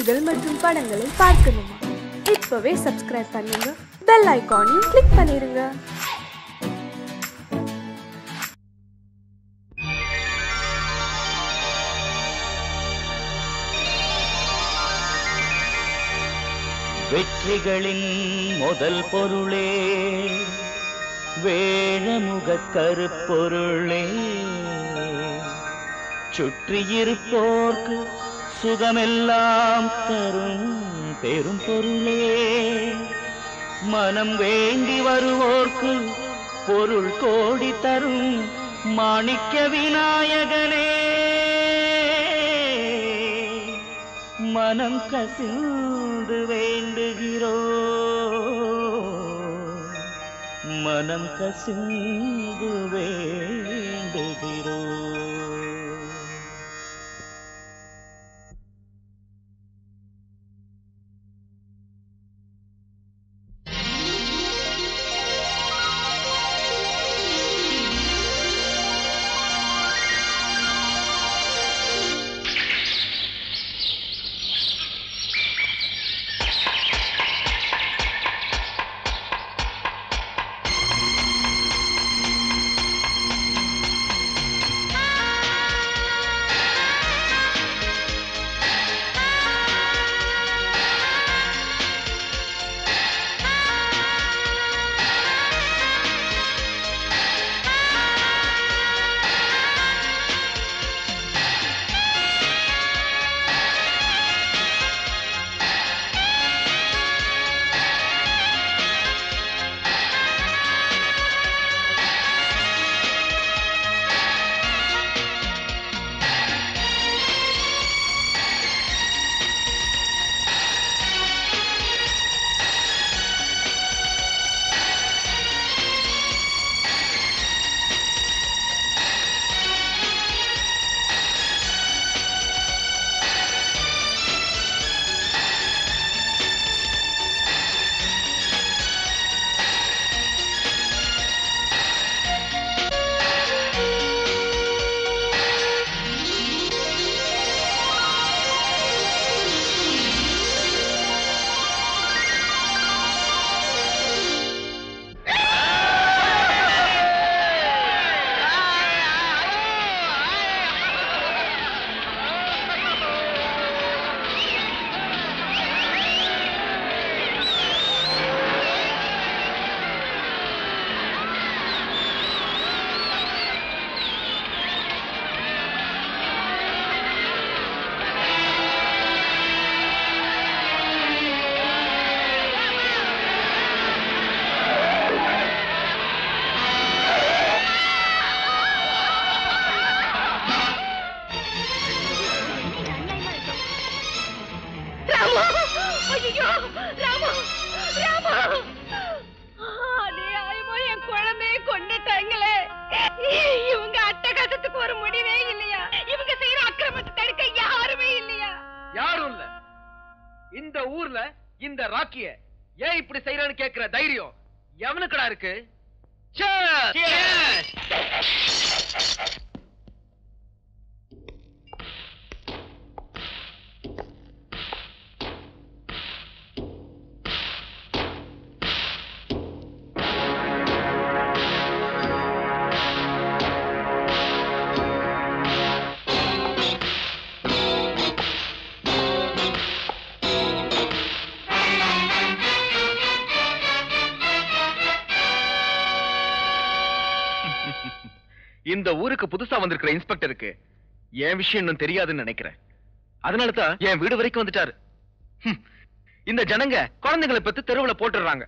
செய்திகள் மற்றும் படங்களை பார்க்கணுமா? இப்பவே சப்ஸ்கிரைப் பண்ணுங்க. பெல் ஐகானையும் கிளிக் பண்ணிருங்க. வெற்றிகளின் முதல் பொருளே வேழமுக கருப்பொருளே. சுற்றியிருப்போர்க்கு சுகமெல்லாம் தரும் பெரும் பொருளே. மனம் வேண்டி வருவோர்க்கு பொருள் கோடி தரும் மாணிக்க விநாயகனே. மனம் கசிந்து வேண்டுகிறோ. மனம் கசிந்து வேண்டுகிறோ Yes. ஊருக்கு புதுசா வந்திருக்கிற இன்ஸ்பெக்டருக்கு. என் விஷயம் இன்னும் தெரியாதுன்னு நினைக்கிறேன். அதனால தான் என் வீடு வரைக்கும் வந்துட்டாரு. இந்த ஜனங்க குழந்தைங்களை பத்தி தெருவுல போட்டுடுறாங்க.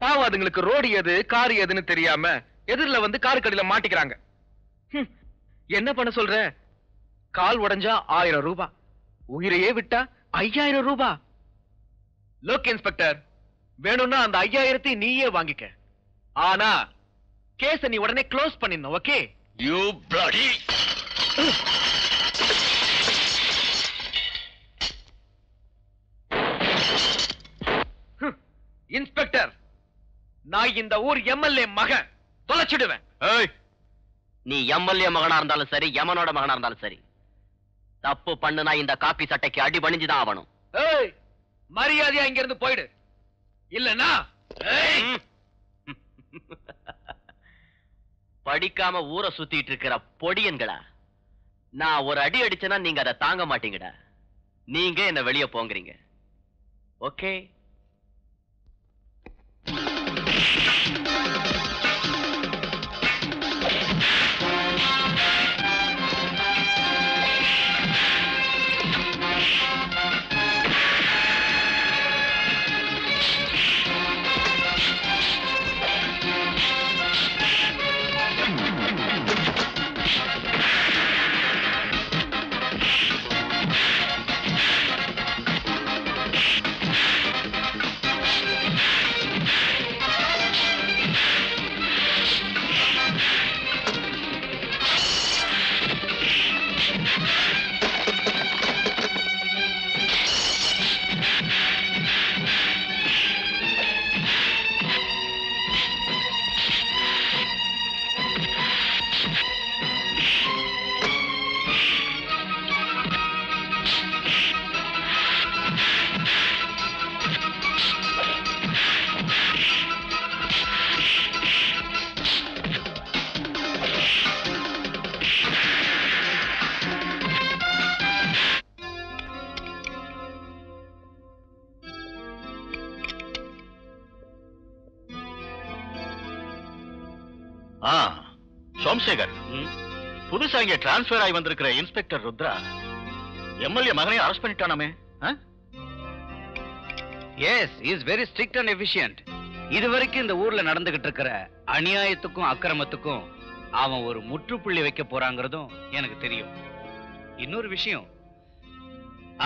பாவம் அதுங்களுக்கு ரோடு எது கார் எதுன்னு தெரியாம எதிரில வந்து காரு கடையில மாட்டிக்கிறாங்க. ஹம். என்ன பண்ண சொல்ற? கால் உடைஞ்சா ஆயிரம் ரூபாய் உயிரையே விட்டா ஐயாயிரம் ரூபாய் லோக் இன்ஸ்பெக்டர் வேணும்னா அந்த ஐயாயிரத்தை நீயே வாங்கிக்க. ஆனா கேஸ நீ உடனே க்ளோஸ் பண்ணிடணும் ஓகே யூ bloody இன்ஸ்பெக்டர் நான் இந்த ஊர் எம்எல்ஏ மகன். தொலைச்சிடுவேன். ஏய். நீ எம்எல்ஏ மகனா இருந்தாலும் சரி யமனோட மகனா இருந்தாலும் சரி. தப்பு பண்ணுனா இந்த காப்பி சட்டைக்கு அடி பணிஞ்சுதான் ஆகணும். மரியாதையா இங்க இருந்து போயிடு இல்லன்னா படிக்காம ஊரை சுத்திட்டு இருக்கிற பொடியன்களா? நான் ஒரு அடி அடிச்சேன்னா நீங்க அதை தாங்க மாட்டீங்கடா. நீங்க என்ன வெளிய போங்கறீங்க. ஓகே? டிரான்ஸ்பர் ஆகி வந்திருக்கிற இன்ஸ்பெக்டர் ருத்ரா எம்எல்ஏ மகனையும் arrest பண்ணிட்டானாமே yes is very strict and efficient இதுவரைக்கும் இந்த ஊர்ல நடந்துகிட்டு இருக்கிற அநியாயத்துக்கும் அக்கிரமத்துக்கும் அவன் ஒரு முற்றுப்புள்ளி வைக்க போறாங்கிறதும் எனக்கு தெரியும். இன்னொரு விஷயம்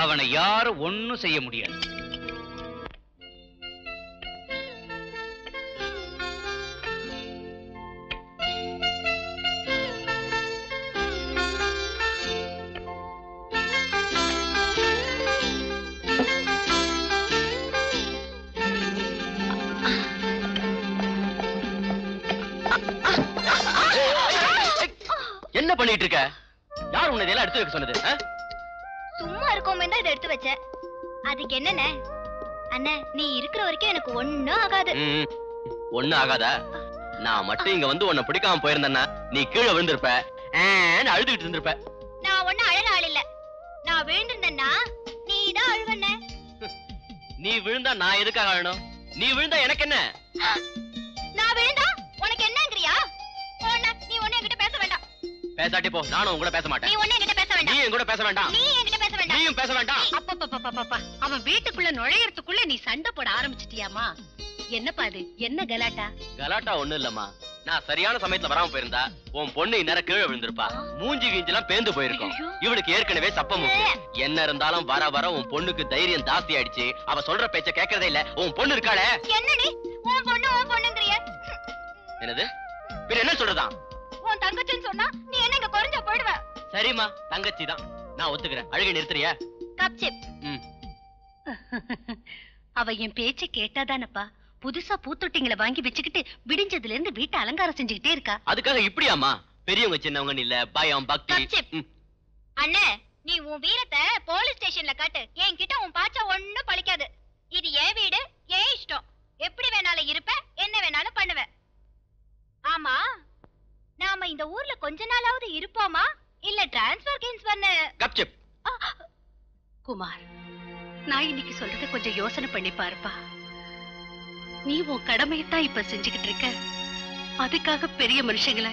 அவனை யாரும் ஒண்ணும் செய்ய முடியாது. என்ன பண்ணிட்டு இருக்க? யார் உன்னை இதெல்லாம் எடுத்து வைக்க சொன்னது? சும்மா இருக்கோமே தான் இதை எடுத்து வச்சேன் அதுக்கு என்னண்ணே அண்ணே நீ இருக்கிற வரைக்கும் எனக்கு ஒண்ணும் ஆகாது. ஒண்ணும் ஆகாதா? நான் மட்டும் இங்க வந்து உன்னை பிடிக்காம போயிருந்தேன்னா நீ கீழே விழுந்திருப்ப. அழுதுகிட்டு இருந்திருப்ப. நான் ஒண்ணும் அழற ஆள் இல்ல நான் விழுந்திருந்தேன்னா நீ தான் அழுவண்ணே. நீ விழுந்தா நான் எதுக்காக அழணும்? நீ விழுந்தா எனக்கு என்ன? நான் விழுந்தா உனக்கு என்னங்கறியா? பேசாட்டி போ. நானும் உன் கூட பேச நீ மாட்டேன் ஒண்ணு என்கிட்ட பேச நீ வேண்டாம். என் கூட பேச வேண்டாம். நீ என்கிட்ட பேச வேண்டாம். நீயும் பேச வேண்டாம். அப்பப்பப்பப்பப்பா அவன் வீட்டுக்குள்ள நுழையறதுக்குள்ள நீ சண்டை போட ஆரம்பிச்சிட்டியாமா என்னப்பா அது? என்ன கலாட்டா? கலாட்டா ஒண்ணும் இல்லம்மா. நான் சரியான சமயத்துல வராம போயிருந்தா உன் பொண்ணு இந்நேரம் கீழே விழுந்திருப்பா. மூஞ்சி கீஞ்செல்லாம் பேந்து போயிருக்கும். இவளுக்கு ஏற்கனவே சப்ப மூக்கு. என்ன இருந்தாலும் வர வர உன் பொண்ணுக்கு தைரியம் ஜாஸ்தி ஆயிடுச்சு. அவ சொல்ற பேச்ச கேட்கறதே இல்ல. உன் பொண்ணு இருக்காளே. என்னடி உன் பொண்ணு உன் பொண்ணுங்கறிய. என்னது? பின்ன என்ன சொல்றதான் உன் தங்கச்சின்னு சொன்னா நீ என்ன இங்க குறைஞ்ச போயிடுவ? சரிம்மா தங்கச்சி தான். நான் ஒத்துக்கிறேன். அழுகை நிறுத்துறியா? கப்சிப் ம். அவ என் பேச்ச கேட்டாதானப்பா? புதுசா பூத்தொட்டிங்களை வாங்கி வச்சுக்கிட்டு விடிஞ்சதுல இருந்து வீட்டை அலங்காரம் செஞ்சுக்கிட்டே இருக்கா? அதுக்காக இப்படியாம்மா? பெரியவங்க சின்னவங்க இல்ல பயம் பக்தி. அண்ணே நீ உன் வீரத்தை போலீஸ் ஸ்டேஷன்ல காட்டு. என்கிட்ட உன் பாச்சா ஒண்ணும் பழிக்காது. இது என் வீடு என் இஷ்டம். எப்படி வேணாலும் இருப்ப என்ன வேணாலும் பண்ணுவ. ஆமா நாம இந்த ஊர்ல கொஞ்ச நாளாவது இருப்போமா? இல்ல டிரான்ஸ்பர் கின்ஸ்பர்னு கப்சிப் குமார் நான் இன்னைக்கு சொல்றத கொஞ்சம் யோசனை பண்ணி பாருப்பா. நீ உன் கடமையத்தான் இப்ப செஞ்சுக்கிட்டு இருக்க. அதுக்காக பெரிய மனுஷங்களை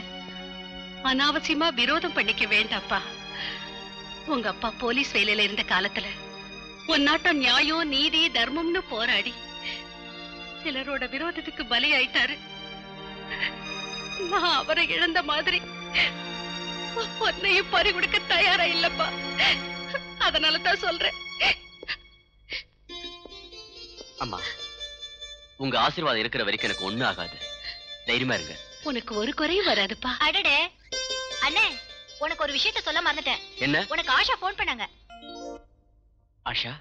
அனாவசியமா விரோதம் பண்ணிக்க வேண்டாப்பா. உங்க அப்பா போலீஸ் வேலையில இருந்த காலத்துல உன் நாட்டம் நியாயம் நீதி தர்மம்னு போராடி சிலரோட விரோதத்துக்கு பலியாயிட்டாரு. நான் அவரை இழந்த மாதிரி. உன்னையும் பறி கொடுக்க தயாரா இல்லப்பா. அதனால தான் சொல்றேன். அம்மா உங்க ஆசீர்வாதம் இருக்கிற வரைக்கும் எனக்கு ஒண்ணும் ஆகாது. தைரியமா இருங்க. உனக்கு ஒரு குறையும் வராதுப்பா. அடடே. அண்ணே உனக்கு ஒரு விஷயத்த சொல்ல மறந்துட்டேன். என்ன? உனக்கு ஆஷா ஃபோன் பண்ணாங்க. ஆஷா?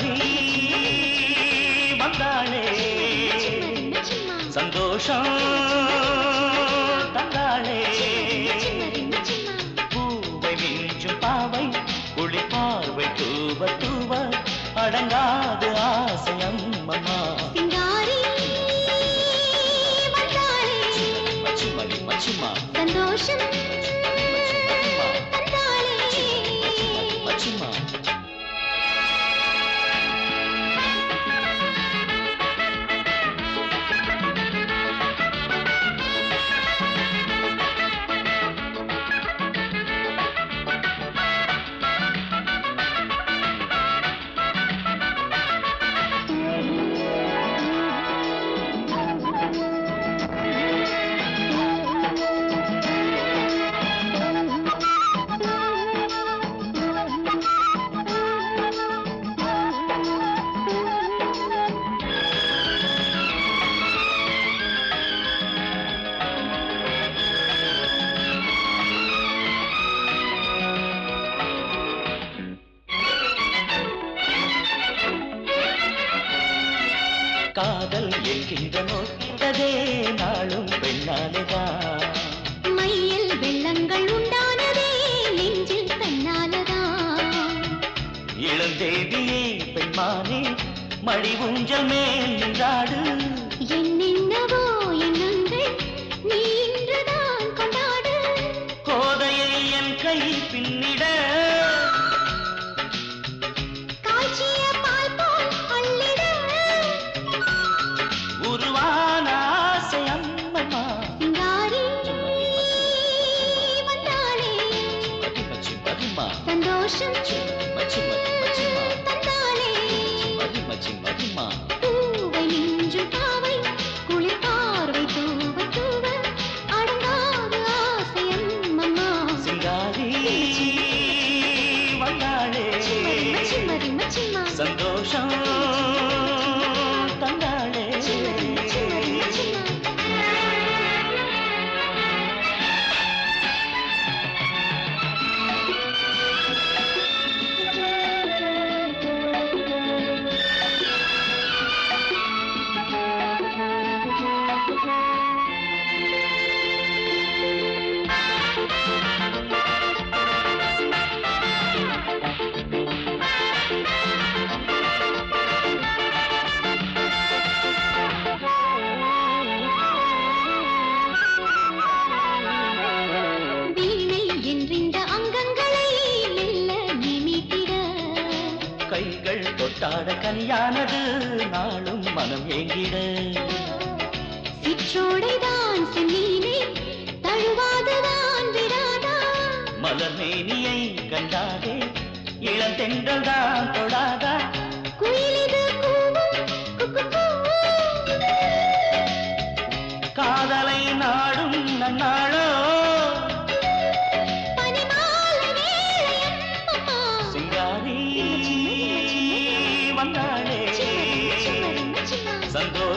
மாறி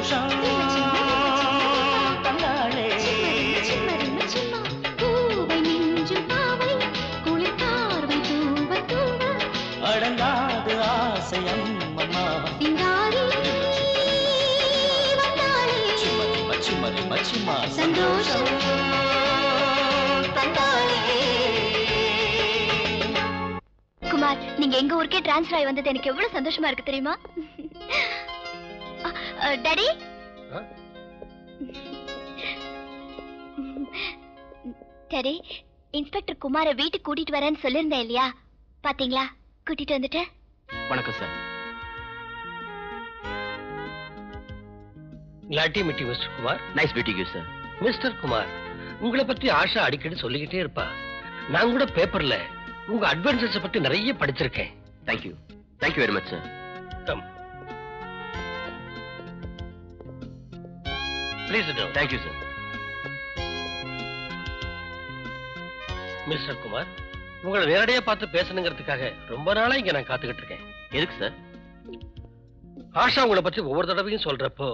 தூவ அடங்காது மச்சி மச்சி சந்தோஷம் குமார் நீங்க எங்க ஊருக்கே டிரான்ஸ்ஃபர் ஆகி வந்தது எனக்கு எவ்வளவு சந்தோஷமா இருக்கு தெரியுமா? டாடி டாடி இன்ஸ்பெக்டர் குமாரை வீட்டுக்கு கூட்டிட்டு வரேன்னு சொல்லியிருந்தேன் இல்லையா? பாத்தீங்களா? கூட்டிட்டு வந்துட்டேன். வணக்கம் sir glad to meeting Mister Kumar nice meeting you sir Mister Kumar உங்களை பத்தி ஆஷா அடிக்கடி சொல்லிக்கிட்டே இருப்பா. நான் கூட பேப்பர்ல உங்க அட்வென்ச்சர்ஸ் பத்தி நிறைய படிச்சிருக்கேன். Thank you thank you very much sir Please sit down. Thank you, sir. Mister Kumar உங்களை நேரடியா பார்த்து பேசணுங்கிறதுக்காக ரொம்ப நாளா இங்க நான் காத்துக்கிட்டு இருக்கேன். எதுக்கு சார் ஆஷா உங்களை பத்தி ஒவ்வொரு தடவையும் சொல்றப்போ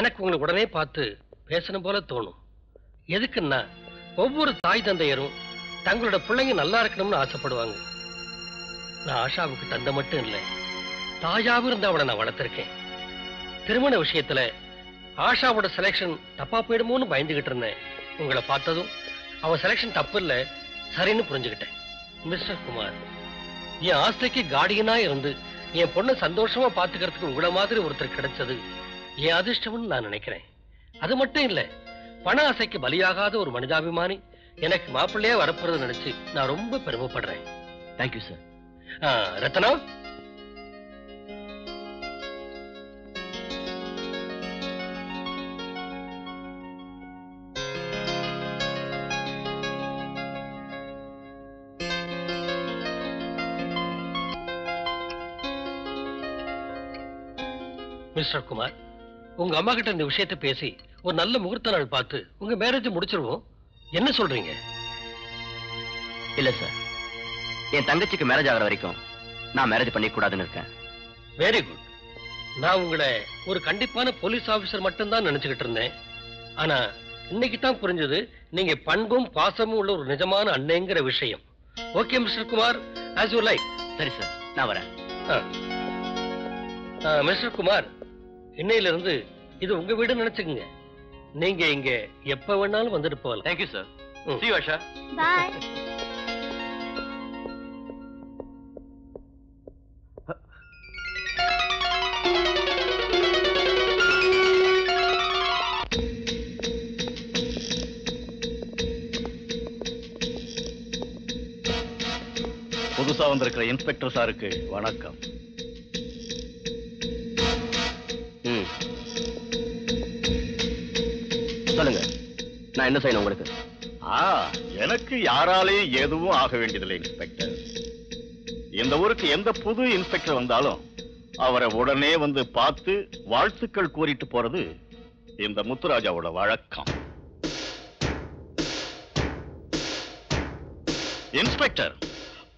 எனக்கு உங்களை உடனே பார்த்து பேசணும் போல தோணும். எதுக்குன்னா ஒவ்வொரு தாய் தந்தையரும் தங்களோட பிள்ளைங்க நல்லா இருக்கணும்னு ஆசைப்படுவாங்க. நான் ஆஷாவுக்கு தந்தை மட்டும் இல்லை தாயாவும் இருந்து அவளை நான் வளர்த்திருக்கேன். திருமண விஷயத்துல ஆஷாவோட செலெக்ஷன் தப்பா போயிடுமோன்னு பயந்துகிட்டு இருந்தேன். உங்களை பார்த்ததும் அவ செலெக்ஷன் தப்பு இல்ல சரின்னு புரிஞ்சுக்கிட்டேன் மிஸ்டர் குமார் என் ஆசைக்கு கார்டியனா இருந்து என் பொண்ணை சந்தோஷமா பாத்துக்கிறதுக்கு உங்களை மாதிரி ஒருத்தர் கிடைச்சது என் அதிர்ஷ்டம்னு நான் நினைக்கிறேன். அது மட்டும் இல்ல பண ஆசைக்கு பலியாகாத ஒரு மனிதாபிமானி எனக்கு மாப்பிள்ளையா வரப்போறது நினைச்சு நான் ரொம்ப பெருமைப்படுறேன். Thank you sir Ratna Mister Kumar உங்க அம்மா கிட்ட இந்த விஷயத்தை பேசி ஒரு நல்ல முகூர்த்த நாள் பார்த்து உங்க மேரேஜ் முடிச்சிருவோம். என்ன சொல்றீங்க? இல்ல சார் என் தங்கச்சிக்கு மேரேஜ் ஆகிற வரைக்கும் நான் மேரேஜ் பண்ணிக்க கூடாதுன்னு இருக்கேன். வெரி குட் நான் உங்களை ஒரு கண்டிப்பான போலீஸ் ஆபீசர் மட்டும்தான் நினைச்சுக்கிட்டு இருந்தேன். ஆனா இன்னைக்கு தான் புரிஞ்சது நீங்க பண்பும் பாசமும் உள்ள ஒரு நிஜமான அன்னைங்கிற விஷயம். Okay Mister Kumar as you like சரி சார் நான் வரேன். மிஸ்டர் குமார் இன்னையில இருந்து இது உங்க வீடு நினைச்சுக்கங்க. நீங்க இங்க எப்ப வேணாலும் வந்துட்டு போகலாம். Thank you sir. See Asha bye புதுசா வந்திருக்கிற இன்ஸ்பெக்டர் சாருக்கு வணக்கம். சொல்லுங்க. நான் என்ன செய்யணும் உங்களுக்கு? ஆ எனக்கு யாராலையும் எதுவும் ஆக வேண்டியதில்லை இன்ஸ்பெக்டர். இந்த ஊருக்கு எந்த புது இன்ஸ்பெக்டர் வந்தாலும் அவரை உடனே வந்து பார்த்து வாழ்த்துக்கள் கூறிட்டு போறது இந்த முத்துராஜாவோட வழக்கம். இன்ஸ்பெக்டர்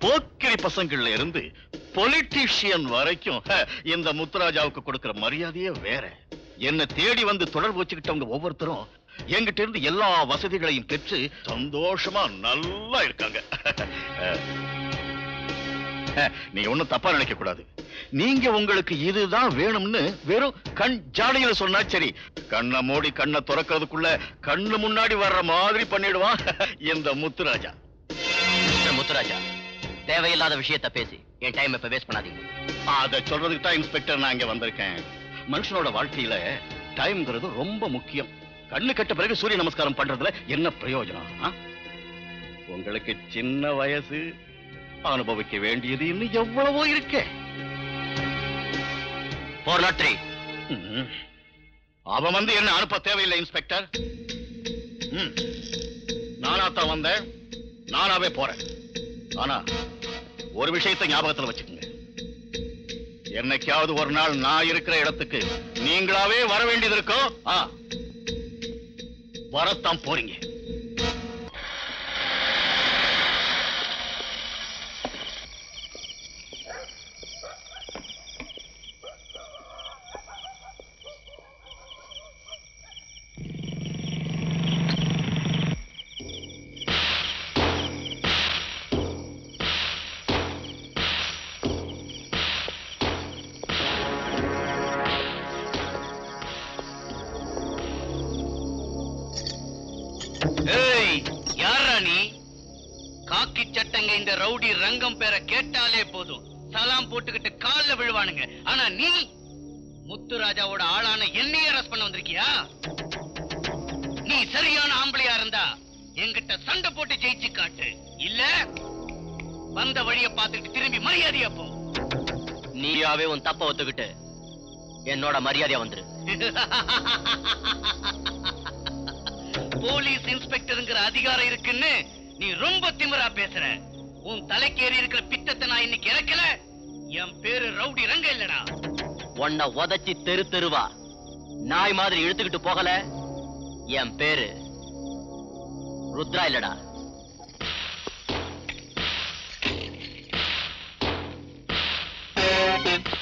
போக்கிரி பசங்கள்ல இருந்து பொலிட்டீஷியன் வரைக்கும் இந்த முத்துராஜாவுக்கு கொடுக்கிற மரியாதையே வேற. என்ன தேடி வந்து தொடர்பு வச்சுக்கிட்டவங்க ஒவ்வொருத்தரும் என்கிட்ட இருந்து எல்லா வசதிகளையும் பெற்று சந்தோஷமா நல்லா இருக்காங்க. நீ ஒண்ணும் தப்பா நினைக்க கூடாது. நீங்க உங்களுக்கு இதுதான் வேணும்னு வெறும் கண் ஜாடையில சொன்னா சரி. கண்ணை மூடி கண்ணை திறக்கிறதுக்குள்ள கண்ணு முன்னாடி வர்ற மாதிரி பண்ணிடுவான் இந்த முத்துராஜா. முத்துராஜா தேவையில்லாத விஷயத்த பேசி என் டைம் இப்ப வேஸ்ட் பண்ணாதீங்க. அத சொல்றதுக்கு தான் இன்ஸ்பெக்டர் நான் இங்க வந்திருக்கேன். மனுஷனோட வாழ்க்கையில டைம்ங்கிறது ரொம்ப முக்கியம். கண்ணு கட்ட பிறகு சூரிய நமஸ்காரம் பண்றதுல என்ன பிரயோஜனம் உங்களுக்கு சின்ன வயசு அனுபவிக்க வேண்டியது இன்னும் எவ்வளவோ இருக்கே. ஃபோர் அவன் வந்து என்ன அனுப்ப தேவையில்லை இன்ஸ்பெக்டர்? நானா தான் வந்தேன். நானாவே போறேன். ஆனா ஒரு விஷயத்தை ஞாபகத்துல வச்சுக்கோங்க. என்னைக்காவது ஒரு நாள் நான் இருக்கிற இடத்துக்கு நீங்களாவே வர வேண்டியது இருக்கும் ஆ. வரத்தான் போறீங்க. ரவுடி ரங்கம் பேரை கேட்டாலே போதும். சலாம் போட்டுக்கிட்டு கால்ல விழுவானுங்க. ஆனா நீ முத்துராஜாவோட ஆளான என்னையே அரெஸ்ட் பண்ண வந்திருக்கியா? நீ சரியான ஆம்பளையா இருந்தா என்கிட்ட சண்டை போட்டு ஜெயிச்சு காட்டு. இல்ல வந்த வழிய பார்த்துட்டு திரும்பி மரியாதையா போ. நீயாவே உன் தப்ப ஒத்துக்கிட்டு என்னோட மரியாதையா வந்துரு. போலீஸ் இன்ஸ்பெக்டருங்கிற அதிகாரம் இருக்குன்னு நீ ரொம்ப திமிரா பேசுற. உன் தலைக்கேறி இருக்கிற பித்தத்தை நான் இன்னைக்கு இறக்கல. என் பேரு ரவுடி ரங்க இல்லடா. உன்னை உதச்சி தெரு தெருவா. நாய் மாதிரி இழுத்துக்கிட்டு போகல. என் பேரு ருத்ரா இல்லடா. Thank you.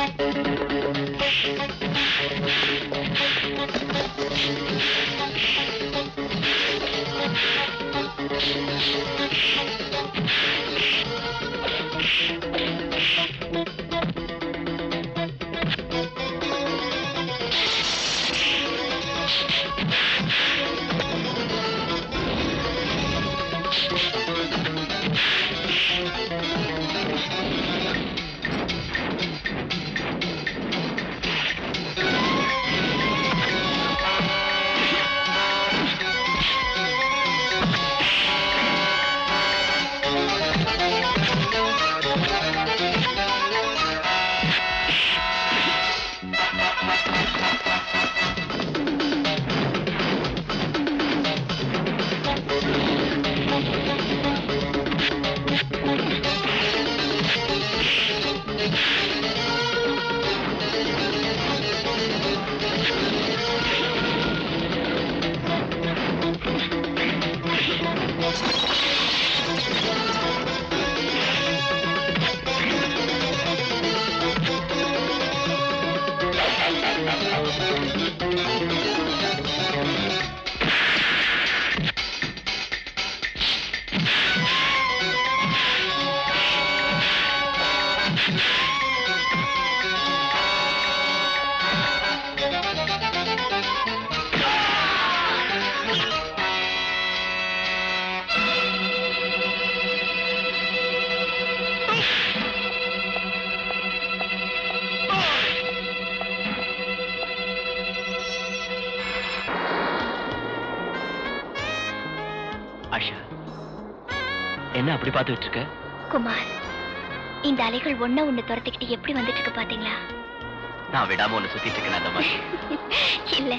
Thank you. அப்படி பார்த்துட்டு இருக்க. குமார் இந்த அலைகள் ஒண்ண ஒண்ணு துரத்திக்கிட்டு எப்படி வந்துட்டு இருக்கு பாத்தீங்களா? நான் விடாம ஒண்ணு சுத்திட்டு இருக்கேன் அந்த மாதிரி. இல்ல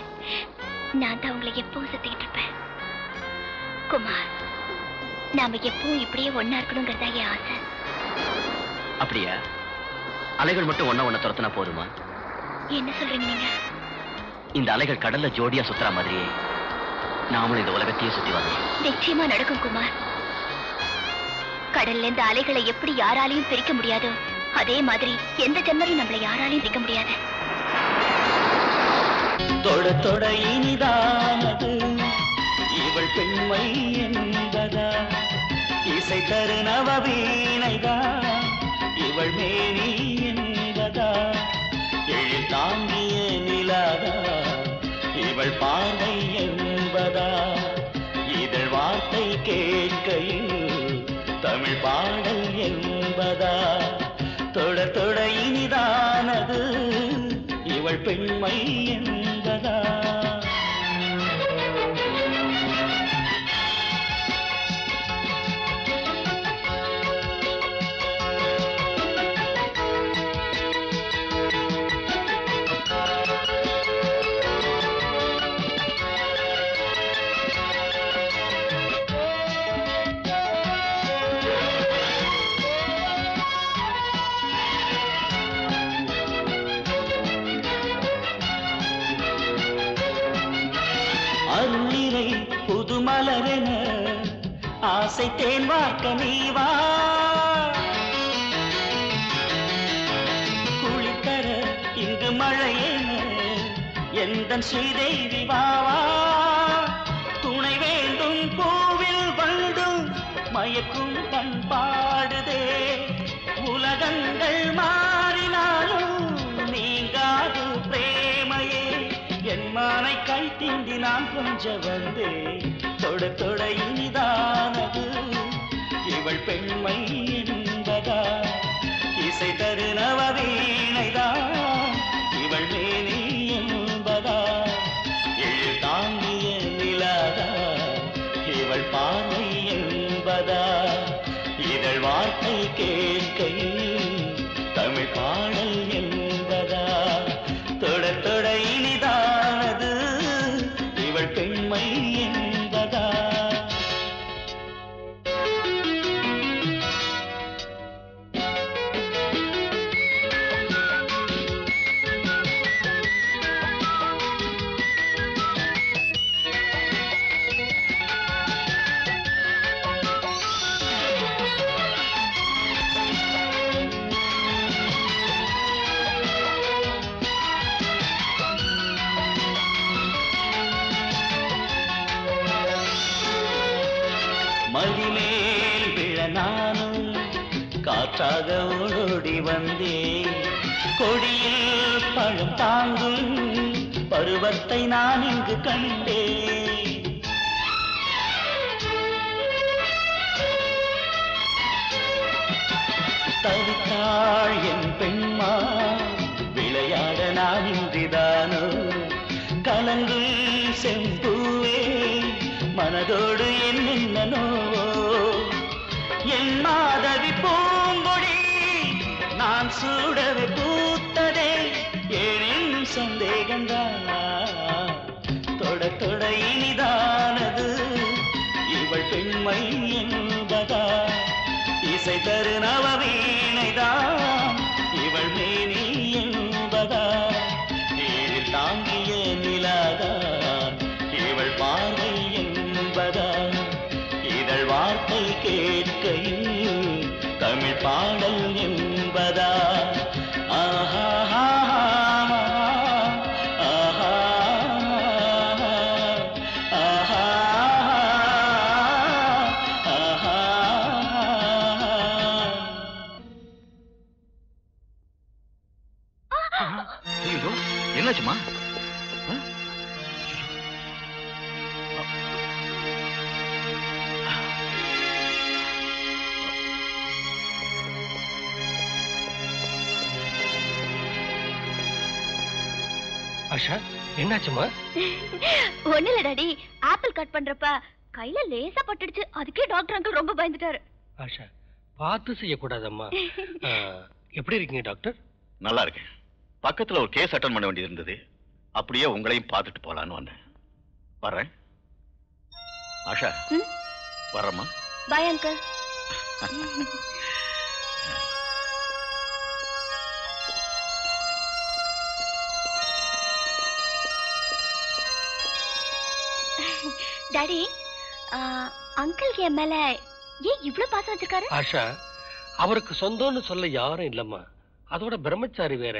நான் தான் உங்களை எப்பவும் சுத்திக்கிட்டு இருப்பேன். குமார் நாம எப்பவும் இப்படியே ஒண்ணா இருக்கணுங்கிறதா என் ஆசை? அப்படியா? அலைகள் மட்டும் ஒண்ணா ஒண்ண துரத்துனா போதுமா? என்ன சொல்றீங்க நீங்க? இந்த அலைகள் கடல்ல ஜோடியா சுத்துற மாதிரியே நாமளும் இந்த உலகத்தையே சுத்தி வரணும். நிச்சயமா நடக்கும் குமார். கடல்ல இந்த அலைகளை எப்படி யாராலையும் பிரிக்க முடியாதோ அதே மாதிரி எந்த ஜென்மரையும் நம்மளை யாராலையும் பிரிக்க முடியாது. தொட தொட இனிதானது இவள் பெண்மை என்பதா? இசை தரு நவவீணைதான் இவள் மேனி என்பதா? எழில் தாங்கிய நிலாதா? இவள் பார்வை என்பதா? இதழ் வார்த்தை கேட்கையில் தமிழ் பாடல் என்பதா? தொட தொட இனிதானது. இவள் பெண்மை என்பதா? ஆசை தேன் வார்க்க நீவா? குளித்தர இங்கு மழையென எந்த ஸ்ரீதேவி வாவா? துணை வேண்டும் கோவில் வந்தும் மயக்கும் பண்பாடுதே உலகங்கள் மாறினாலும் நீங்காது பிரேமையே. என் மானை கை தீண்டி நான் கொஞ்ச வந்தேன். தொட தொட இனிதானது. இவள் பெண்மை ஓடோடி வந்தேன். கொடியில் பழம் தாங்கும் பருவத்தை நான் இங்கு கண்டேன். தவித்தாள் என் பெண்மா விளையாட நான் இன்றிதானோ? கலங்கு செம்பூவே மனதோடு என்ன சூடவே பூத்ததே ஏனின் சந்தேகந்தான் தொட தொட இனிதானது இவள் பெண்மை என்பதா? இசை தரு நவவீணைதான் இவள் மேனி என்பதா? நீரில் தாங்கிய நிலாதான் இவள் பார்வை என்பதா? இதழ் வார்த்தை கேட்கையில் தமிழ் பாடல் என்பதா? என்னாச்சுமா ஒண்ணு இல்ல டாடி. ஆப்பிள் கட் பண்றப்ப கையில லேசா பட்டுடுச்சு. அதுக்கே டாக்டர் அங்கிள் ரொம்ப பயந்துட்டாரு. ஆஷா பார்த்து செய்யக்கூடாதம்மா. எப்படி இருக்கீங்க டாக்டர்? நல்லா இருக்கேன். பக்கத்துல ஒரு கேஸ் அட்டன் பண்ண வேண்டியது இருந்தது. அப்படியே உங்களையும் பார்த்துட்டு போலான்னு வந்தேன். வர்றேன். Asha? வர்றேம்மா. Bye uncle. Daddy uncle என் மேல ஏன் இவ்ளோ பாசம் வச்சிருக்காரு? ஆஷா அவருக்கு சொந்தம்னு சொல்ல யாரும் இல்லம்மா. அதோட பிரம்மச்சாரி வேற.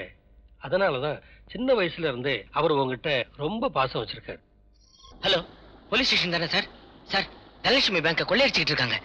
அதனாலதான் சின்ன வயசுல இருந்தே அவர் உங்ககிட்ட ரொம்ப பாசம் வச்சிருக்காரு. ஹலோ போலீஸ் ஸ்டேஷன் தானே சார்? சார் தனலட்சுமி பேங்கை கொள்ளையடிச்சிட்டு இருக்காங்க.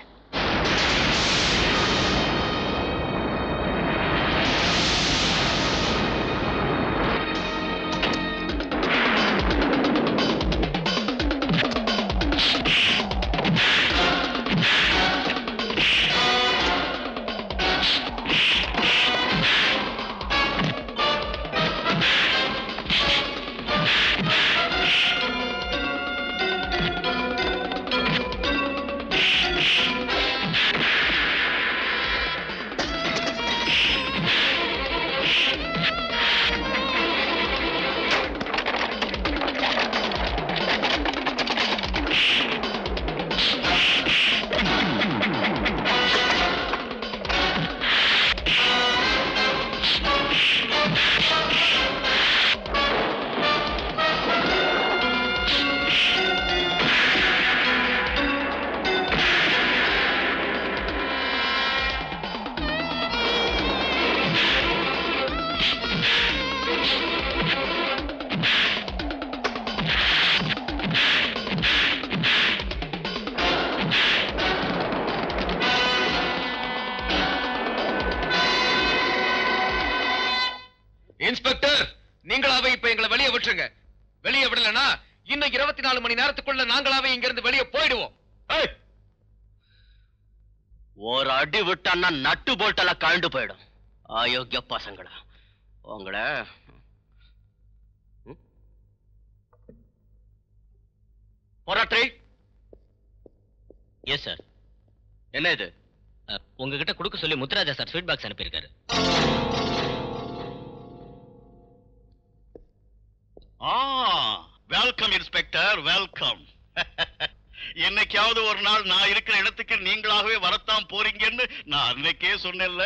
கழண்டு போயிடும். அயோக்கிய பசங்களா. உங்கள போராட்ரி எஸ் சார் என்ன இது? உங்ககிட்ட கொடுக்க சொல்லி முத்துராஜா சார் ஸ்வீட் பாக்ஸ் அனுப்பியிருக்காரு. ஆ வெல்கம் இன்ஸ்பெக்டர் வெல்கம் என்னைக்காவது ஒரு நாள் நான் இருக்கிற இடத்துக்கு நீங்களாகவே வரத்தான் போறீங்கன்னு நான் அன்னைக்கே சொன்னேன்ல.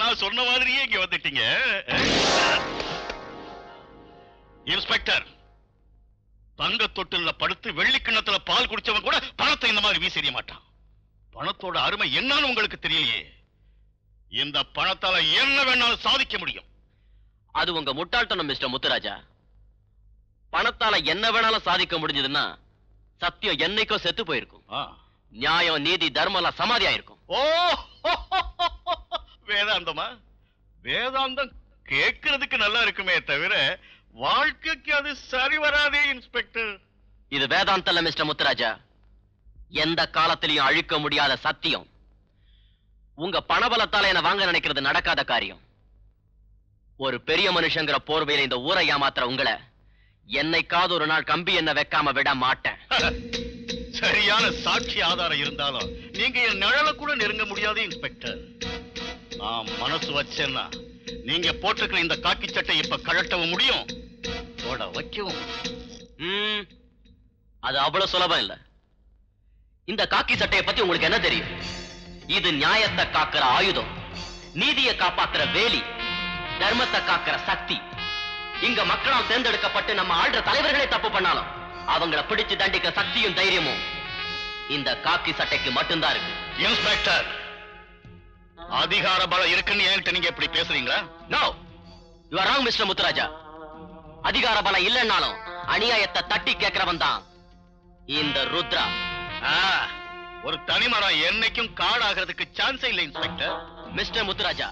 நான் சொன்ன மாதிரியே இங்க வந்துட்டீங்க. இன்ஸ்பெக்டர் தங்க தொட்டில்ல படுத்து வெள்ளி கிண்ணத்துல பால் குடிச்சவன் கூட பணத்தை இந்த மாதிரி வீசெறிய மாட்டான். பணத்தோட அருமை என்னன்னு உங்களுக்கு தெரியலையே. இந்த பணத்தால என்ன வேணாலும் சாதிக்க முடியும். அது உங்க முட்டாள்தனம் மிஸ்டர் முத்துராஜா. பணத்தால என்ன வேணாலும் சாதிக்க முடிஞ்சதுன்னா சத்தியம் என்னைக்கோ செத்து போயிருக்கும். நியாயம் நீதி தர்மம் எல்லாம் சமாதியா இருக்கும் ஓ வேதாந்தமா? வேதாந்தம் கேட்கறதுக்கு நல்லா இருக்குமே தவிர வாழ்க்கைக்கு அது சரி வராதே இன்ஸ்பெக்டர். இது வேதாந்தம் இல்ல மிஸ்டர் முத்துராஜா. எந்த காலத்திலையும் அழிக்க முடியாத சத்தியம். உங்க பணபலத்தால என்ன வாங்க நினைக்கிறது நடக்காத காரியம். ஒரு பெரிய மனுஷங்கிற போர்வையில இந்த ஊரை ஏமாத்துற உங்களை என்னைக்காவது ஒரு நாள் கம்பி என்ன வைக்காம விட மாட்டேன். சரியான சாட்சி ஆதாரம் இருந்தாலும் நீங்க என் நிழல கூட நெருங்க முடியாது இன்ஸ்பெக்டர். நான் மனசு வச்சேன்னா. நீங்க போட்டிருக்கிற இந்த காக்கி சட்டை இப்ப கழட்டவும் முடியும்? போட வைக்கவும் அது அவ்வளவு சுலபம் இல்ல. இந்த காக்கி சட்டையை பத்தி உங்களுக்கு என்ன தெரியும்? இது நியாயத்தை காக்கிற ஆயுதம். நீதியை காப்பாத்துற வேலி. தர்மத்தை காக்கிற சக்தி. இங்க மக்களால் தேர்ந்தெடுக்கப்பட்டு நம்ம ஆள்ற தலைவர்களே தப்பு பண்ணாலும் அவங்கள பிடிச்சு தண்டிக்க சக்தியும் தைரியமும் இந்த காக்கி சட்டைக்கு மட்டும்தான் இருக்கு. இன்ஸ்பெக்டர் அதிகார பலம் இருக்குன்னு என்கிட்ட நீங்க எப்படி பேசுறீங்களா? No you are wrong Mister Muthuraja அதிகார பலம் இல்லைன்னாலும் அநியாயத்தை தட்டி கேட்கிறவன் தான் இந்த ருத்ரா. ஒரு தனிமரம் என்னைக்கும் காடாகிறதுக்கு சான்ஸே இல்லை இன்ஸ்பெக்டர். மிஸ்டர் முத்துராஜா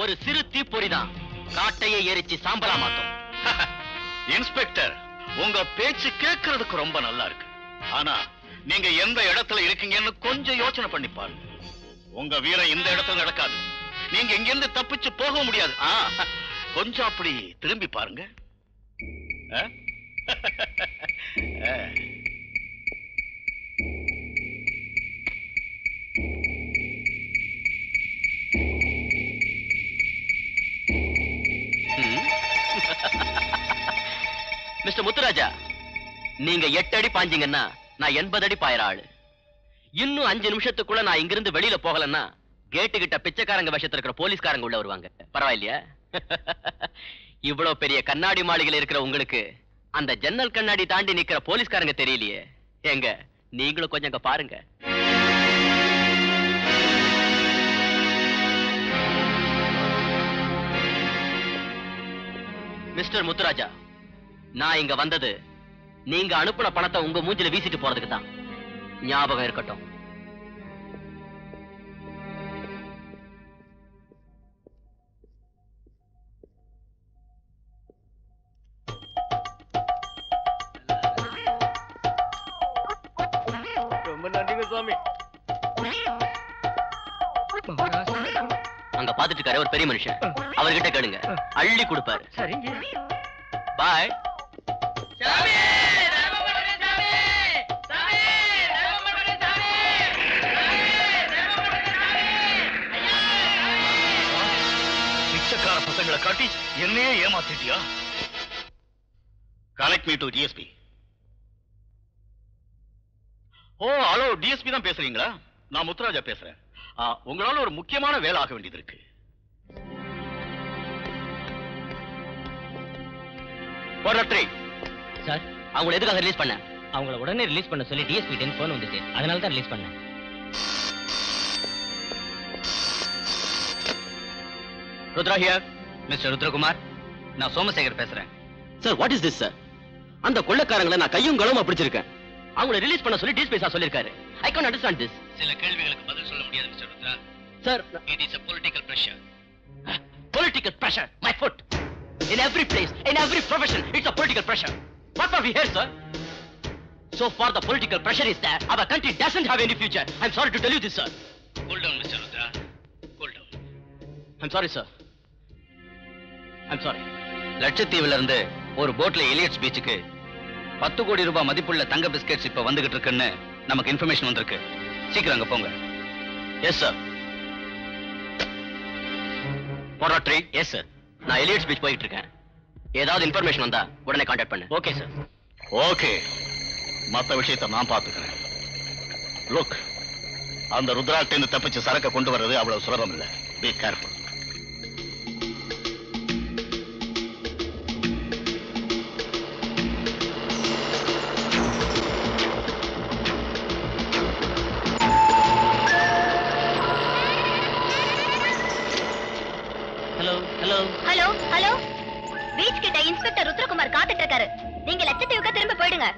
ஒரு சிறு தீப்பொறி தான் காட்டையே எரிச்சு சாம்பலா மாத்தும் இன்ஸ்பெக்டர் உங்க பேச்சு கேட்கறதுக்கு ரொம்ப நல்லா இருக்கு. ஆனா நீங்க எந்த இடத்துல இருக்கீங்கன்னு கொஞ்சம் யோசனை பண்ணி பாருங்க. உங்க வீரம் இந்த இடத்துல நடக்காது. நீங்க இங்கிருந்து தப்பிச்சு போக முடியாது. கொஞ்சம் அப்படி திரும்பி பாருங்க. ஆ? மிஸ்டர் முத்துராஜா நீங்க எட்டு அடி பாஞ்சீங்கன்னா நான் எண்பது அடி பாயிர ஆளு. இன்னும் அஞ்சு நிமிஷத்துக்குள்ள நான் இங்கிருந்து வெளியில போகலன்னா கேட்டு கிட்ட பிச்சைக்காரங்க விஷயத்துல இருக்கிற போலீஸ்காரங்க உள்ள வருவாங்க. பரவாயில்லையா? இவ்வளவு பெரிய கண்ணாடி மாளிகையில இருக்கிற உங்களுக்கு அந்த ஜன்னல் கண்ணாடி தாண்டி நிக்கிற போலீஸ்காரங்க தெரியலையே. ஏங்க நீங்களும் கொஞ்சம் பாருங்க. மிஸ்டர் முத்துராஜா நான் இங்க வந்தது நீங்க அனுப்புன பணத்தை உங்க மூஞ்சில வீசிட்டு போறதுக்கு தான் ஞாபகம் இருக்கட்டும். சுவாமி அங்க பாத்துட்டு இருக்காரு ஒரு பெரிய மனுஷன். அவர்கிட்ட கேளுங்க. அள்ளி கொடுப்பாரு. சரிங்க பாய். பிச்சைக்கார பசங்களை காட்டி என்னையே ஏமாத்திட்டியா? Connect me to DSP oh hello DSP தான் பேசுறீங்களா? நான் முத்துராஜா பேசுறேன். உங்களால ஒரு முக்கியமான வேலை ஆக வேண்டியது இருக்கு சார் அவங்களை எதுக்காக ரிலீஸ் பண்ண? அவங்கள உடனே ரிலீஸ் பண்ண சொல்லி டிஎஸ்பி டென் ஃபோன் வந்துச்சு அதனால தான் ரிலீஸ் பண்ணேன். ருத்ரா ஹியர் மிஸ்டர் ருத்ரகுமார் நான் சோமசேகர் பேசுறேன். Sir what is this sir அந்த கொள்ளக்காரங்களை நான் கையும் களவுமா பிடிச்சிருக்கேன். அவங்களை ரிலீஸ் பண்ண சொல்லி டிஎஸ்பி சார் சொல்லிருக்காரு ஐ கான் அண்டர்ஸ்டாண்ட் திஸ் சில கேள்விகளுக்கு பதில் சொல்ல முடியாது Mister Rudra sir it is a political pressure political pressure my foot in every place in every profession it's a political pressure what are we here sir so far the political pressure is there our country doesn't have any future i'm sorry to tell you this sir cool down Mister Rudra cool down i'm sorry sir i'm sorry லட்சத்தீவுல இருந்து ஒரு போட்ல எலியட்ஸ் பீச்சுக்கு பத்து கோடி ரூபாய் மதிப்புள்ள தங்க பிஸ்கெட்ஸ் இப்ப வந்துகிட்டு இருக்குன்னு நமக்கு இன்ஃபர்மேஷன் வந்திருக்கு. சீக்கிரம் அங்க போங்க. எஸ் சார் போராட்ரி எஸ் சார் நான் எலியட்ஸ் பீச் போயிட்டு இருக்கேன் ஏதாவது இன்ஃபர்மேஷன் வந்தா உடனே கான்டாக்ட் பண்ணு. ஓகே சார் ஓகே மத்த விஷயத்தை நான் பாத்துக்கிறேன் லுக் அந்த ருத்ராட்ட இருந்து தப்பிச்சு சரக்க கொண்டு வர்றது அவ்வளவு சுலபம் இல்ல. பி கேர்ஃபுல் நீங்க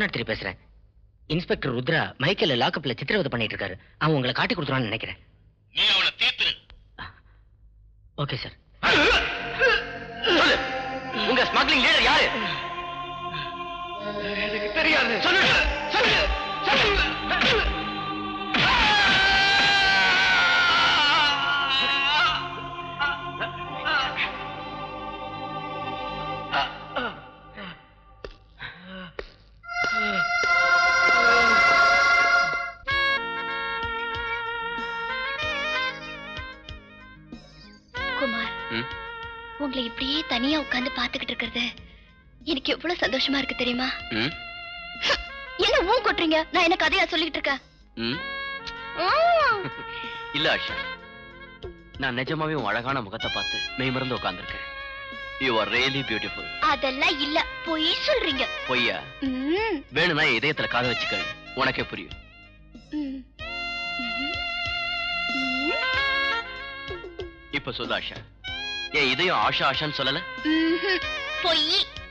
நான் பேசுறேன். இன்ஸ்பெக்டர் ருத்ரா மைக்கேல லாக்கப்ல சித்திரவதை பண்ணிட்டு இருக்காரு. அவன் உங்களை காட்டி கொடுத்துருவான்னு நினைக்கிறேன். தெரியுமா? என்ன ஊ கொட்டுறீங்க? நான் என்ன கதையா சொல்லிட்டு இருக்கேன். இல்ல ஆஷா. நான் நிஜமாவே உன் அழகான முகத்தை பார்த்து மெய்மறந்து உட்கார்ந்திருக்கேன். யூ ஆர் ரியலி பியூட்டிஃபுல் அதெல்லாம் இல்ல. பொய் சொல்றீங்க. பொய்யா? வேணும்னா இதயத்துல காத வச்சுக்க உனக்கே புரியும். இப்ப சொல்லு ஆஷா. என் இதயம் ஆஷா ஆஷான்னு சொல்லல. பொய்.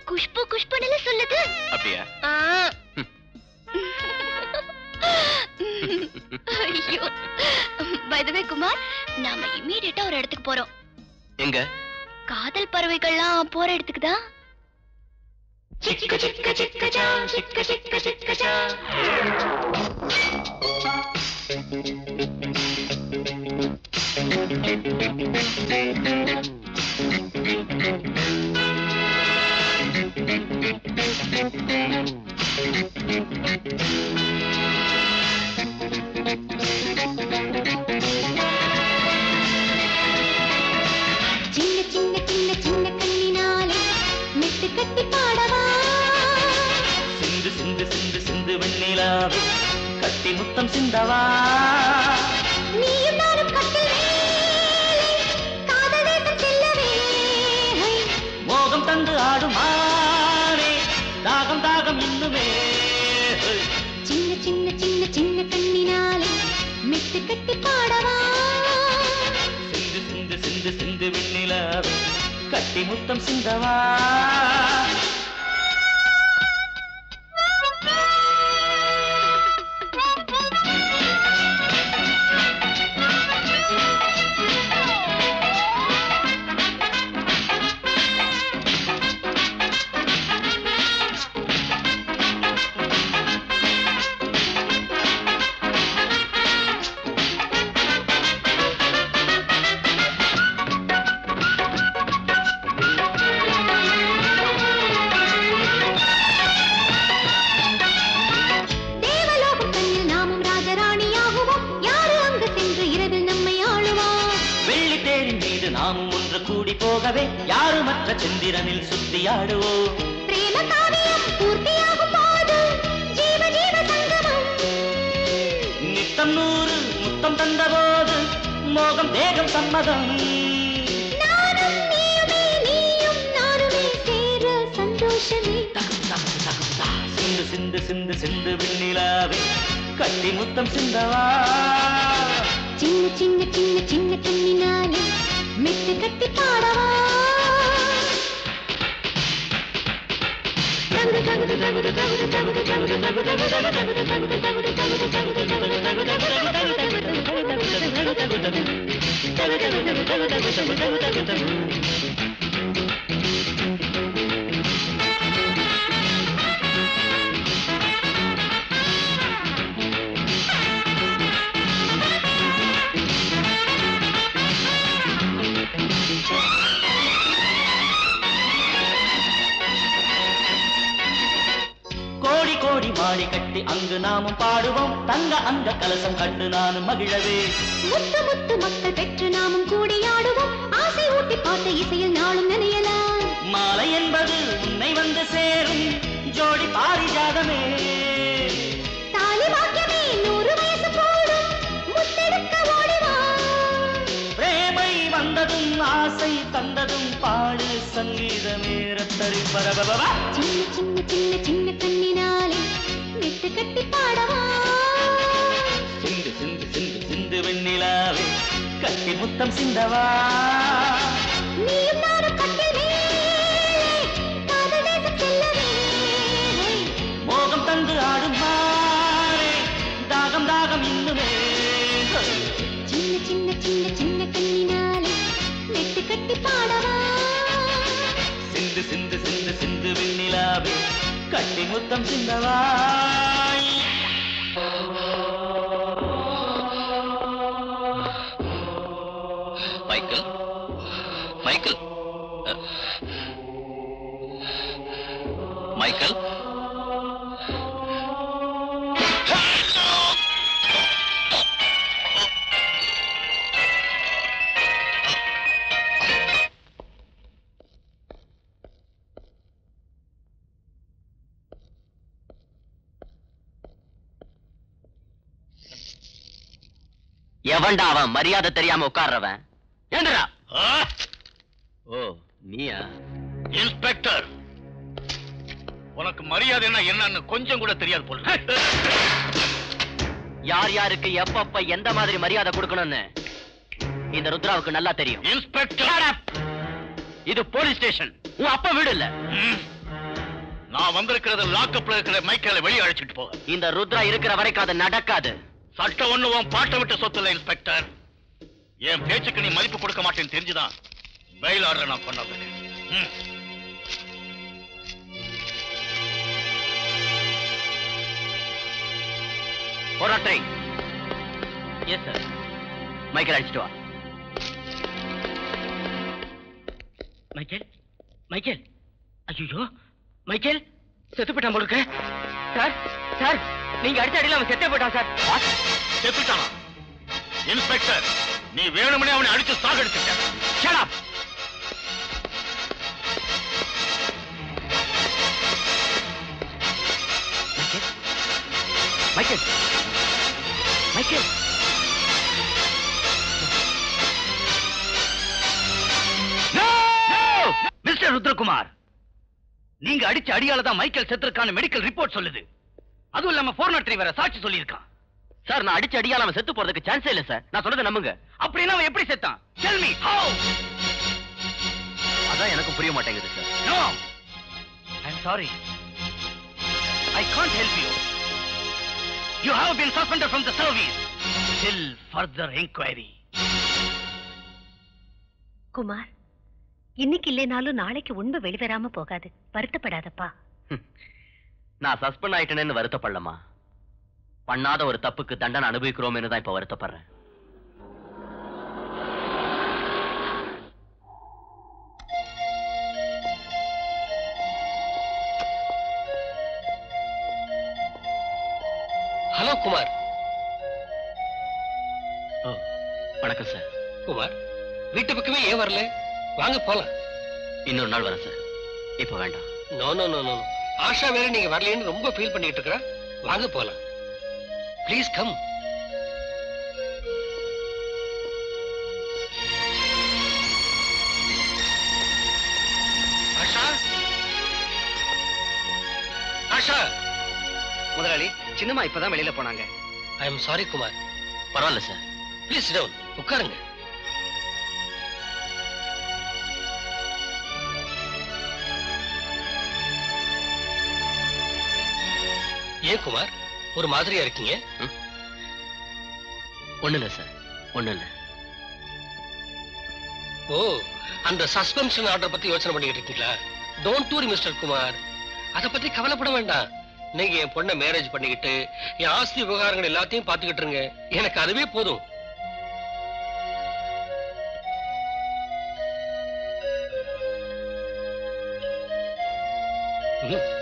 குஷ்பு குஷ்புன்னு சொல்லுது. அப்படியா. ஐயோ. பை த வே குமார் நாம இம்மீடியட்டா ஒரு இடத்துக்கு போறோம். எங்க? காதல் பறவைகள்லாம் போற இடத்துக்கு தான். சின்ன சின்ன சின்ன கண்ணினாலே மெட்டு கட்டி பாடவா சிந்து சிந்து சிந்து சிந்து வெண்ணிலாவே கட்டி முத்தம் சிந்தவா? கட்டி கட்டி பாடவா? சிந்து சிந்து சிந்து சிந்து வெண்ணிலாவே கட்டி முத்தம் சிந்தவா? எவன்டா அவன் மரியாதை தெரியாம உட்கார்றவன்? ஏண்டா ஓ நீயா? இன்ஸ்பெக்டர். உனக்கு மரியாதைன்னா என்னன்னு கொஞ்சம் கூட தெரியாது போல யார் யாருக்கு எப்பப்ப எந்த மாதிரி மரியாதை கொடுக்கணும்னு? இந்த ருத்ராவுக்கு நல்லா தெரியும். இன்ஸ்பெக்டர். இது போலீஸ் ஸ்டேஷன். உன் அப்பா வீடு இல்ல. நான் வந்திருக்கிறது லாக்கப்ல இருக்கிற மைக்கேல வெளியே அழைச்சிட்டு போக. இந்த ருத்ரா இருக்கிற வரைக்கும் அது நடக்காது. சட்டம் ஒண்ணு உன் பாட்டை விட்டு சொத்து இன்ஸ்பெக்டர். என் பேச்சுக்கு நீ மதிப்பு கொடுக்க மாட்டேன்னு தெரிஞ்சுதான் பெயில் ஆர்டர் நான் கொண்டு வந்திருக்கேன் போராட்டை. எஸ் சார் மைக்கேல் அடிச்சிட்டு வா. மைக்கேல் மைக்கேல் ஐயோ மைக்கேல் செத்து போயிட்டான் போல சார் சார் நீங்க அடிச்ச அடியில அவன் செத்தே போயிட்டான் சார். செத்துட்டானா? இன்ஸ்பெக்டர் நீ வேணுமனே அவனை அடிச்சு சாகடிச்சுட்ட. Shut up Michael Michael Mister Rudrakumar நீங்க அடிச்ச அடியால தான் மைக்கேல் செத்துருக்கான மெடிக்கல் ரிப்போர்ட் சொல்லுது. அதுவும் இல்லாம போர் த்ரீ வேற சாட்சி சொல்லியிருக்கான். சார் நான் அடிச்சு அடியால அவன் செத்து போறதுக்கு சான்ஸே இல்ல சார். நான் சொல்றதை நம்புங்க. அப்படின்னா அவன் எப்படி செத்தான்? டெல் மீ ஹவ் அதான் எனக்கும் புரிய மாட்டேங்குது sir. No I am sorry I can't help you you have been suspended from the service till further enquiry Kumar இன்னைக்கு இல்லைனாலும் நாளைக்கு உண்மை வெளிவராம போகாது. வருத்தப்படாதப்பா. நான் சஸ்பெண்ட் ஆயிட்டேன்னு வருத்தப்படலமா பண்ணாத ஒரு தப்புக்கு தண்டனை அனுபவிக்கிறோம்னு தான் இப்ப வருத்தப்படுறேன். ஹலோ குமார். வணக்கம் சார். குமார் வீட்டு பக்கமே ஏன் வரல? வாங்க போலாம். இன்னொரு நாள் வரேன் சார். இப்ப வேண்டாம். No no no no Asha வேற நீங்க வரலையேன்னு ரொம்ப ஃபீல் பண்ணிட்டு இருக்கா வாங்க போலாம். Please come Asha? ஆஷா? முதலாளி சின்னம்மா இப்பதான் வெளியில போனாங்க. ஐ எம் சாரி குமார் பரவாயில்ல சார் ப்ளீஸ் டவுன் உட்காருங்க. ஏன் குமார்? ஒரு மாதிரியா இருக்கீங்க? ஒண்ணு இல்ல சார். ஒண்ணு இல்ல ஓ அந்த சஸ்பென்ஷன் ஆர்டர் பத்தி யோசனை பண்ணிக்கிட்டு இருக்கீங்களா? Don't worry mister Kumar. அத பத்தி கவலைப்பட வேண்டாம். நீங்க என் பொண்ணை மேரேஜ் பண்ணிக்கிட்டு என் ஆஸ்தி விவகாரங்கள் எல்லாத்தையும் பாத்துக்கிட்டு இருங்க. எனக்கு அதுவே போதும். ம்.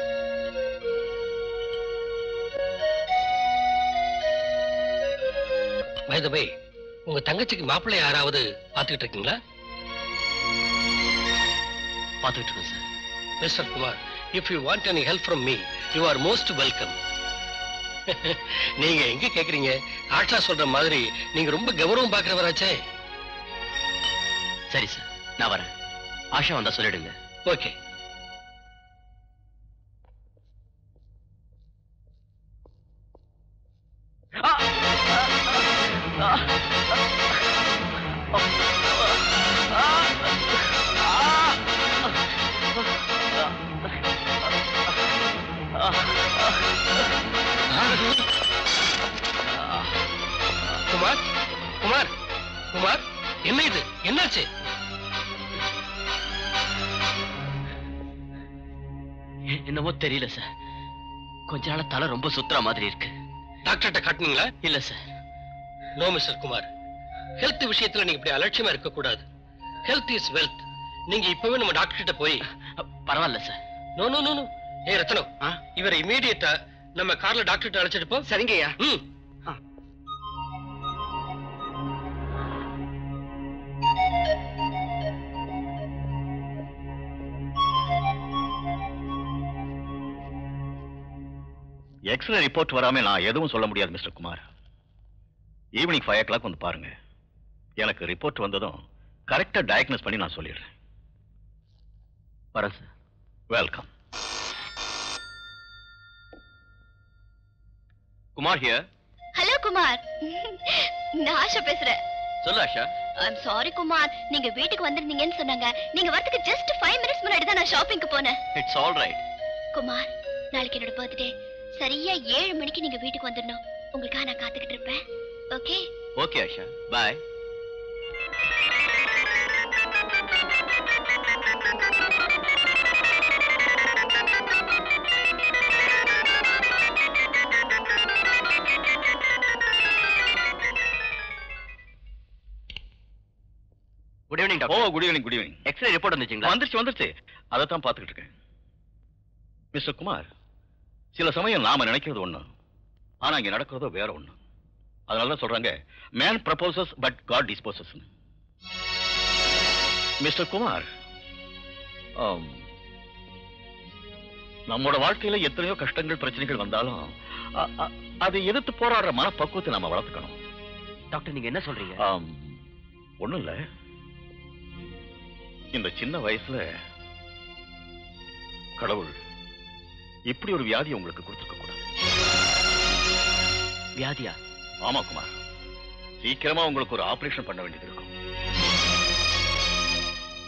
Way, உங்க தங்கச்சிக்கு மாப்பிள்ளை யாராவது பாத்துக்கிட்டு இருக்கீங்களா? பாத்துக்கிட்டு இருக்கேன் sir mister Kumar if you want any help from me you are most welcome நீங்க எங்க கேக்குறீங்க? ஆஷா சொல்ற மாதிரி நீங்க ரொம்ப கௌரவம் பாக்குறவராச்சே சரி சார் நான் வரேன். ஆஷா வந்தா சொல்லிடுங்க. ஓகே காட்டுனீங்களா இல்ல sir no mister Kumar. Health விஷயத்துல நீங்க இப்படி அலட்சியமா இருக்க கூடாது ஹெல்த் இஸ் வெல்த் நீங்க இப்பவே நம்ம டாக்டர் கிட்ட போய் பரவாயில்ல sir no no no no ஏ ரத்னம் இவரை இமீடியட்டா நம்ம கார்ல டாக்டர் கிட்ட அழைச்சிட்டு போ. சரிங்கய்யா ம். எக்ஸ்ரே ரிப்போர்ட் வராம நான் எதுவும் சொல்ல முடியாது mister Kumar. Evening five o'clock வந்து பாருங்க. எனக்கு ரிப்போர்ட் வந்ததும் கரெக்டா டயக்னோஸ் பண்ணி நான் சொல்லிடுறேன். வரேன் sir welcome Kumar here hello Kumar. நான் ஆஷா பேசுறேன். சொல்லு ஆஷா. I'm sorry Kumar. நீங்க வீட்டுக்கு வந்திருந்தீங்கன்னு சொன்னாங்க. நீங்க வரதுக்கு ஜஸ்ட் ஃபைவ் மினிட்ஸ் முன்னாடி தான் நான் ஷாப்பிங்க்கு போனேன். இட்ஸ் ஆல் ரைட் குமார் நாளைக்கு என்னோட பர்த்டே சரியா ஏழு மணிக்கு நீங்க வீட்டுக்கு வந்துடணும். உங்களுக்காக நான் காத்துக்கிட்டு இருப்பேன். Okay? Okay Asha. Bye good evening oh doctor good evening good evening x-ray report வந்துச்சுங்களா? வந்துருச்சு வந்துருச்சு. அதை தான் பார்த்துக்கிட்டு இருக்கேன். மிஸ்டர் குமார் சில சமயம் நாம நினைக்கிறது ஒண்ணு ஆனா இங்க நடக்கிறதோ வேற ஒண்ணு. அதனால தான் சொல்றாங்க man proposes but God disposes mister Kumar நம்மோட வாழ்க்கையில எத்தனையோ கஷ்டங்கள் பிரச்சனைகள் வந்தாலும் அதை எதிர்த்து போராடுற மனப்பக்குவத்தை நாம வளர்த்துக்கணும். டாக்டர் நீங்க என்ன சொல்றீங்க? ஒண்ணும் இல்ல. இந்த சின்ன வயசுல கடவுள் இப்படி ஒரு வியாதி உங்களுக்கு கொடுத்துருக்க கூடாது. வியாதியா? ஆமா குமார். சீக்கிரமா உங்களுக்கு ஒரு ஆபரேஷன் பண்ண வேண்டியது இருக்கும்.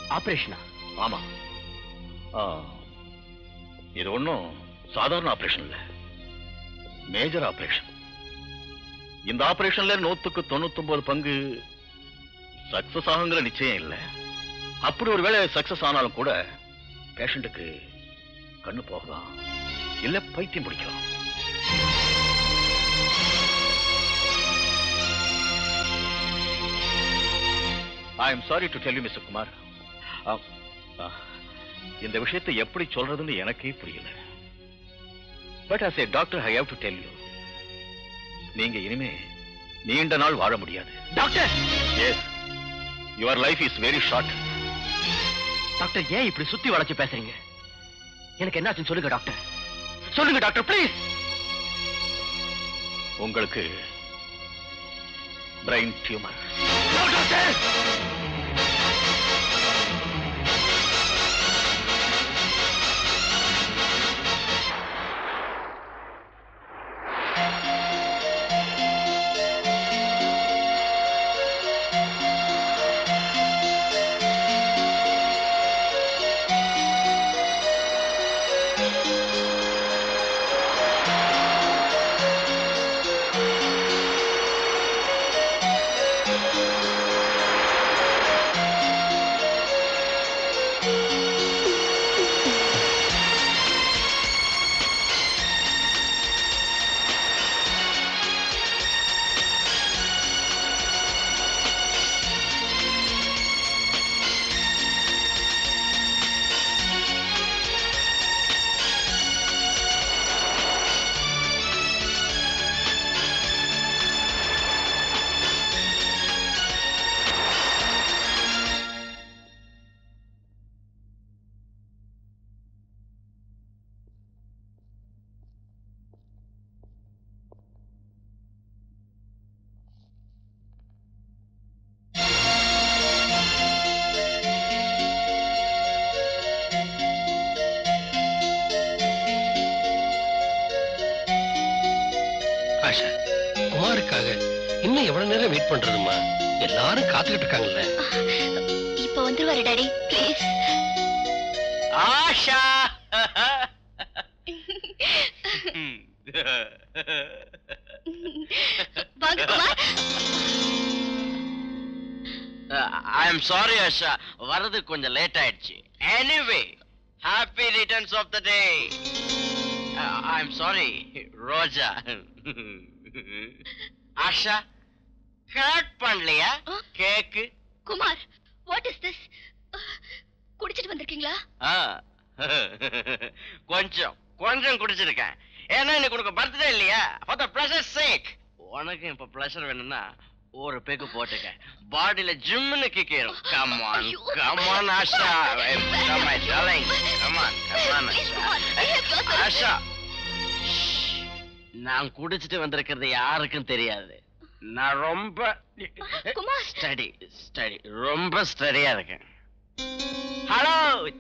ஆபரேஷனா? ஆமா. இது ஒண்ணும் சாதாரண ஆபரேஷன் இல்ல. Major operation. இந்த ஆபரேஷன்ல நூத்துக்கு தொண்ணூத்தி பங்கு சக்சஸ் ஆகுங்கிற நிச்சயம் இல்ல. அப்படி ஒரு வேளை சக்சஸ் ஆனாலும் கூட பேஷண்ட்டுக்கு கண்ணு போகலாம். இல்ல பைத்தியம் பிடிக்கலாம் I am sorry to tell you mister Kumar இந்த விஷயத்தை எப்படி சொல்றதுன்னு எனக்கே புரியல. But as a doctor I have to tell you நீங்க இனிமே நீண்ட நாள் வாழ முடியாது. Doctor yes your life is very short doctor ஏன் இப்படி சுத்தி வளைச்சு பேசுறீங்க? எனக்கு என்னாச்சுன்னு சொல்லுங்க டாக்டர் சொல்லுங்க டாக்டர் ப்ளீஸ் உங்களுக்கு பிரெயின் டியூமர் வர்றது கொஞ்சம் லேட் ஆயிடுச்சு. Anyway happy returns of the day I am sorry Roja Asha cut பண்ணலையா? Cake Kumar what is this குடிச்சிட்டு வந்திருக்கீங்களா. கொஞ்சம் கொஞ்சம் குடிச்சிருக்கேன். ஏன்னா இன்னைக்கு உனக்கு பர்த்டே இல்லையா? ஃபார் த ப்ளஷர் சேக் உனக்கு இப்ப ப்ளஷர் வேணும்னா ஒரு பேக்கு போட்டுக்க. பாடியில ஜிம்னு கிக்கேறும். Come on come on Asha come my darling come on come on Asha நான் குடிச்சிட்டு வந்திருக்கிறது யாருக்கும் தெரியாது. நான் ரொம்ப ஸ்டடி ஸ்டடி ரொம்ப ஸ்டடியா இருக்கேன். Hello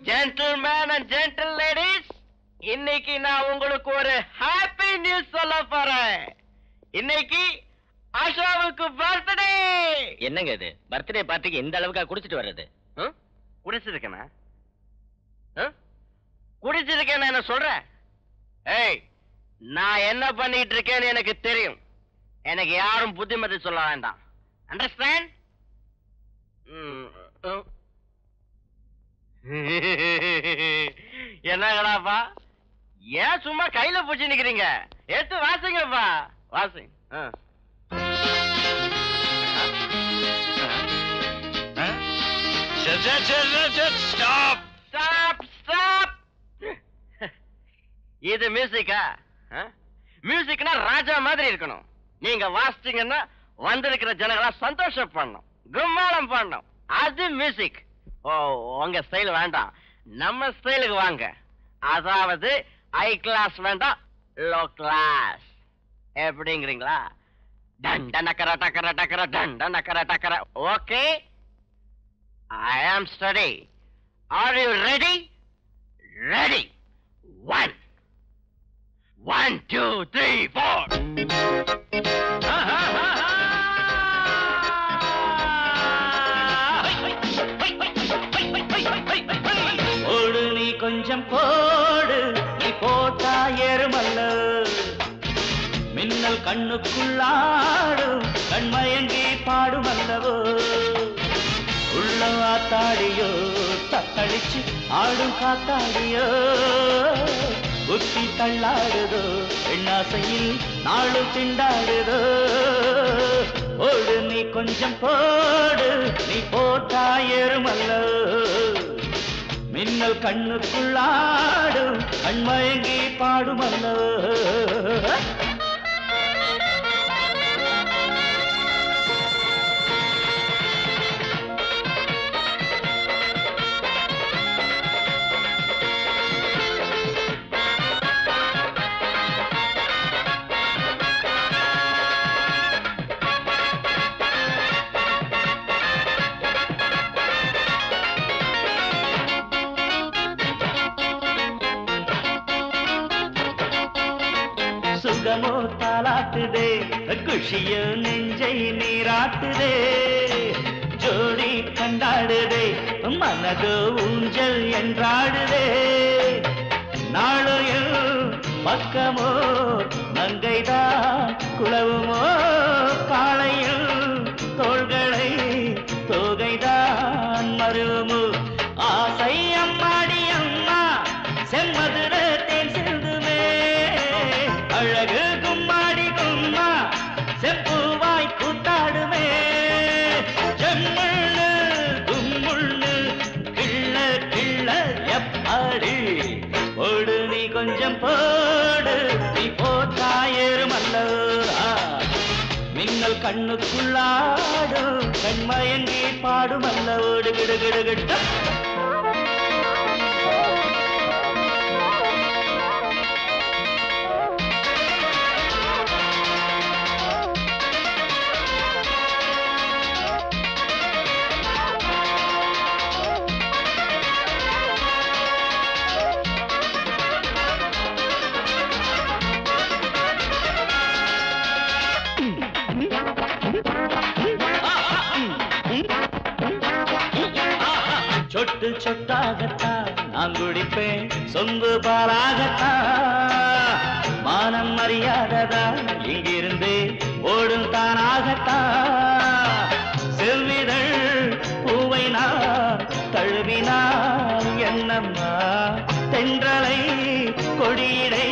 gentleman and gentle ladies இன்னைக்கு நான் உங்களுக்கு ஒரு ஹாப்பி நியூஸ் சொல்ல போறேன். இன்னைக்கு ஆஷாவுக்கு பர்த்டே என்னங்க இது? பர்த்டே பார்ட்டிக்கு இந்த அளவுக்கா குடிச்சிட்டு வர்றது? குடிச்சிருக்கேனா? குடிச்சிருக்கேன் என்ன சொல்றேன் ஏய் நான் என்ன பண்ணிட்டு இருக்கேன்னு எனக்கு தெரியும். எனக்கு யாரும் புத்திமதி சொல்ல வேண்டாம். அண்டர்ஸ்டாண்ட் என்னங்கடாப்பா? ஏன் சும்மா கையில பிடிச்சி நிக்கிறீங்க? எடுத்து வாசிங்கப்பா. வாசிங்க ஸ்டாப் ஸ்டாப் ஸ்டாப் இது மியூசிக்கா மியூசிக்னா ராஜா மாதிரி இருக்கணும். நீங்க வாசிச்சீங்கன்னா வந்திருக்கிற ஜனங்களா சந்தோஷம் பண்ணணும். கும்மாளம் பண்ணணும். அது மியூசிக் ஓ உங்க ஸ்டைல் வேண்டாம். நம்ம ஸ்டைலுக்கு வாங்க. அதாவது ஹை கிளாஸ் வேண்டாம் லோ கிளாஸ் எப்படிங்கிறீங்களா? டண்ட நக்கர டக்கர டக்கர டண்ட நக்கர டக்கர okay I am steady. Are you ready? Ready. One. One, two, three, four. ஓடு நீ கொஞ்சம் போடு நீ போட்டா ஏறுமல்ல மின்னல் கண்ணுக்குள்ளாடும் கண்மயங்கி பாடுமல்லவோ ஆத்தாடியோ? தத்தளிச்சு ஆடும் காத்தாடியோ? புத்தி தள்ளாடுதோ? எண்ணாசையில் நாளும் திண்டாடுதோ? ஓடு நீ கொஞ்சம் போடு நீ போட்டா ஏறுமல்ல மின்னல் கண்ணுக்குள்ளாடும் கண்மயங்கி பாடுமல்லோ? குஷியோ நெஞ்சை நீராட்டுதே. ஜோடி கண்டாடுதே மனதோ ஊஞ்சல் என்றாடுதே. நாளையில் பக்கமோ மங்கைதான் குளவுமோ கண்ணுக்குள்ளாடும். கண்மயங்கி பாடும் அல்ல. ஓடு கிடு சொட்டாகத்தான் நான் குடிப்பேன் சொம்பு பாலாகத்தான். மானம் மரியாததான் இங்கிருந்து ஓடும் தானாகத்தான். செல்விதழ் பூவை நான் தழுவினால் என்னம்மா? தென்றலை கொடியிடை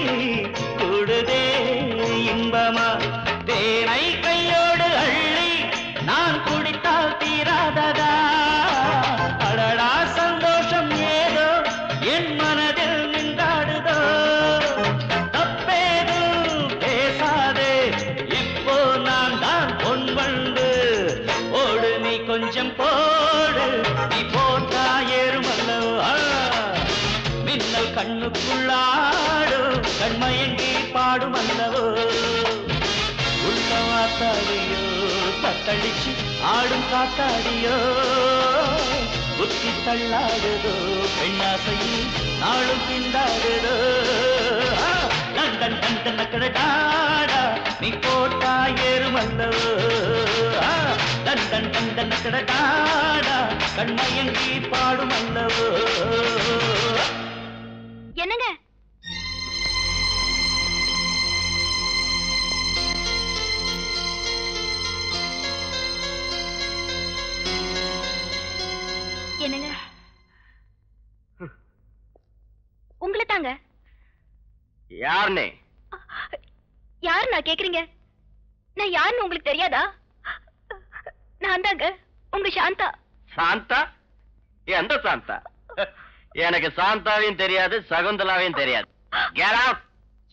காத்தாடியோ புத்தி தள்ளாடுதோ பெண்ணாசையில் நாளும் திண்டாடுதோ லண்டன் லண்டன் கடடாடா நீ போட்டா ஏறுமல்லவோ? லண்டன் லண்டன் கடடாடா கண்மயங்கி பாடுமல்லவோ? சாந்தா? எந்த சாந்தா? எனக்கு சாந்தாவையும் தெரியாது சகுந்தலாவையும் தெரியாது.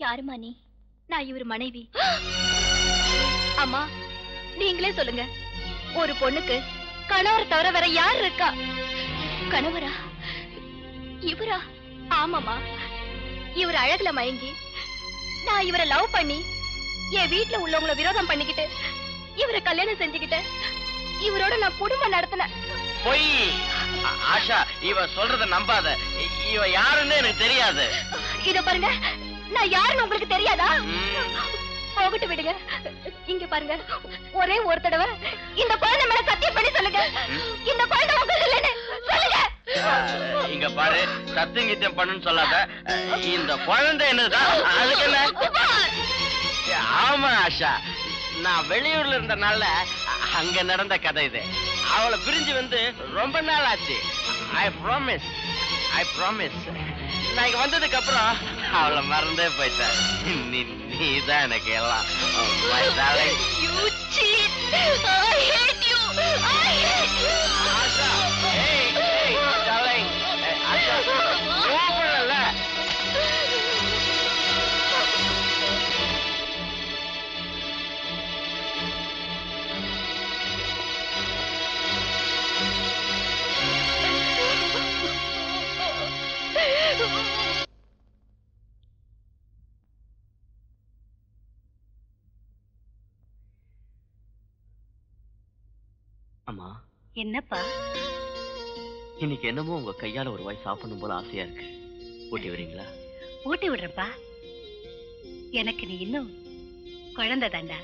யாருமா நீ? நான் இவர் மனைவி. அம்மா நீங்களே சொல்லுங்க. ஒரு பொண்ணுக்கு கணவர் தவிர வேற யார் இருக்கா? கணவரா? இவரா? ஆமாமா இவர் அழகுல மயங்கி நான் இவரை லவ் பண்ணி என் வீட்டுல உள்ளவங்களை விரோதம் பண்ணிக்கிட்டு இவரை கல்யாணம் செஞ்சுக்கிட்டேன் இவரோட நான் குடும்பம் நடத்தினேன். பொய். ஆஷா இவ சொல்றத நம்பாத. இவ யாருன்னு எனக்கு தெரியாது. இத பாருங்க. நான் யாருன்னு உங்களுக்கு தெரியாதா? போகட்டு விடுங்க. இங்க பாருங்க. ஒரே ஒரு தடவை இந்த குழந்தை மேல சத்தியம் பண்ணி சொல்லுங்க. இந்த குழந்தை உங்க இல்லைன்னு சொல்லுங்க. இங்க பாரு சத்தியங்கித்தியம் பண்ணுன்னு சொல்லாத. இந்த குழந்தை என்னதான் அதுக்கு என்ன? ஆமா ஆஷா. நான் வெளியூர்ல இருந்தனால அங்க நடந்த கதை இது. அவளை பிரிஞ்சு வந்து ரொம்ப நாள் ஆச்சு. ஐ ப்ராமிஸ் ஐ ப்ராமிஸ் நான் இங்க வந்ததுக்கு அப்புறம் அவளை மறந்தே போயிட்டேன். நீ நீதான் எனக்கு எல்லாம். Hey, அம்மா. என்னப்பா? இன்னைக்கு என்னமோ உங்க கையால ஒரு வாய் சாப்பிடணும் போல ஆசையா இருக்கு. ஊட்டி வரீங்களா ஊட்டி விடுறப்பா. எனக்கு நீ இன்னும் குழந்தை தாண்டா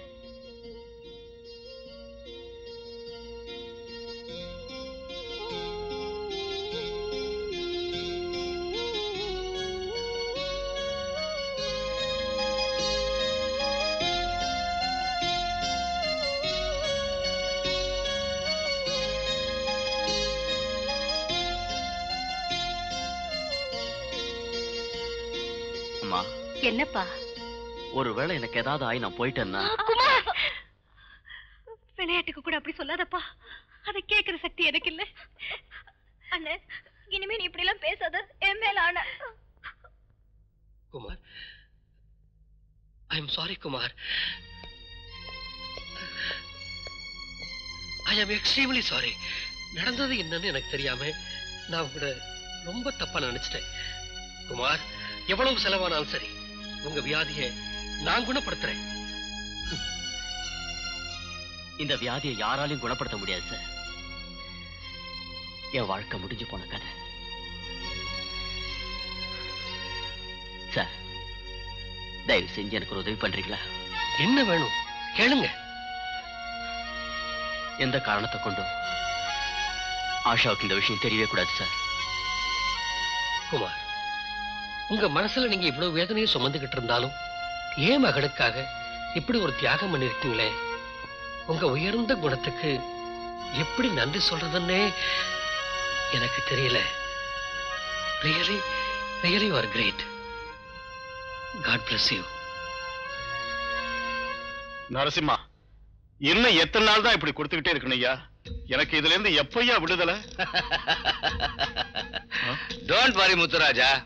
அம்மா என்னப்பா? ஒருவேளை எனக்கு ஏதாவது ஆகி நான் போயிட்டேன்னா? குமார்! விளையாட்டுக்கு கூட அப்படி சொல்லாதப்பா. அதை கேக்குற சக்தி எனக்கு இல்ல அண்ணே இனிமே நீ இப்படி எல்லாம் பேசாத. என் மேல ஆன. Kumar I am sorry Kumar. I am extremely sorry நடந்தது என்னன்னு எனக்கு தெரியாம நான் உங்களை ரொம்ப தப்பா நினைச்சிட்டேன். குமார் எவ்வளவு செலவானாலும் சரி உங்க வியாதியை நான் குணப்படுத்துறேன். இந்த வியாதியை யாராலையும் குணப்படுத்த முடியாது சார் என் வாழ்க்கை முடிஞ்சு போன கதை. சார் தயவு செஞ்சு எனக்கு ஒரு உதவி பண்றீங்களா? என்ன வேணும்? கேளுங்க. எந்த காரணத்தை கொண்டும் ஆஷாவுக்கு இந்த விஷயம் தெரியவே கூடாது சார் குமார் உங்க மனசுல நீங்க இவ்வளவு வேதனையை சுமந்துகிட்டு இருந்தாலும் ஏன் மகளுக்காக இப்படி ஒரு தியாகம் பண்ணிருக்கீங்களே? உங்க உயர்ந்த குணத்துக்கு எப்படி நன்றி சொல்றதுன்னே எனக்கு தெரியல. Really really are great God bless you Narasimha இன்னும் எத்தனை நாள் தான் இப்படி கொடுத்துக்கிட்டே இருக்கணும் ஐயா? எனக்கு இதுல இருந்து எப்பயா விடுதலை? Don't worry Muthuraja.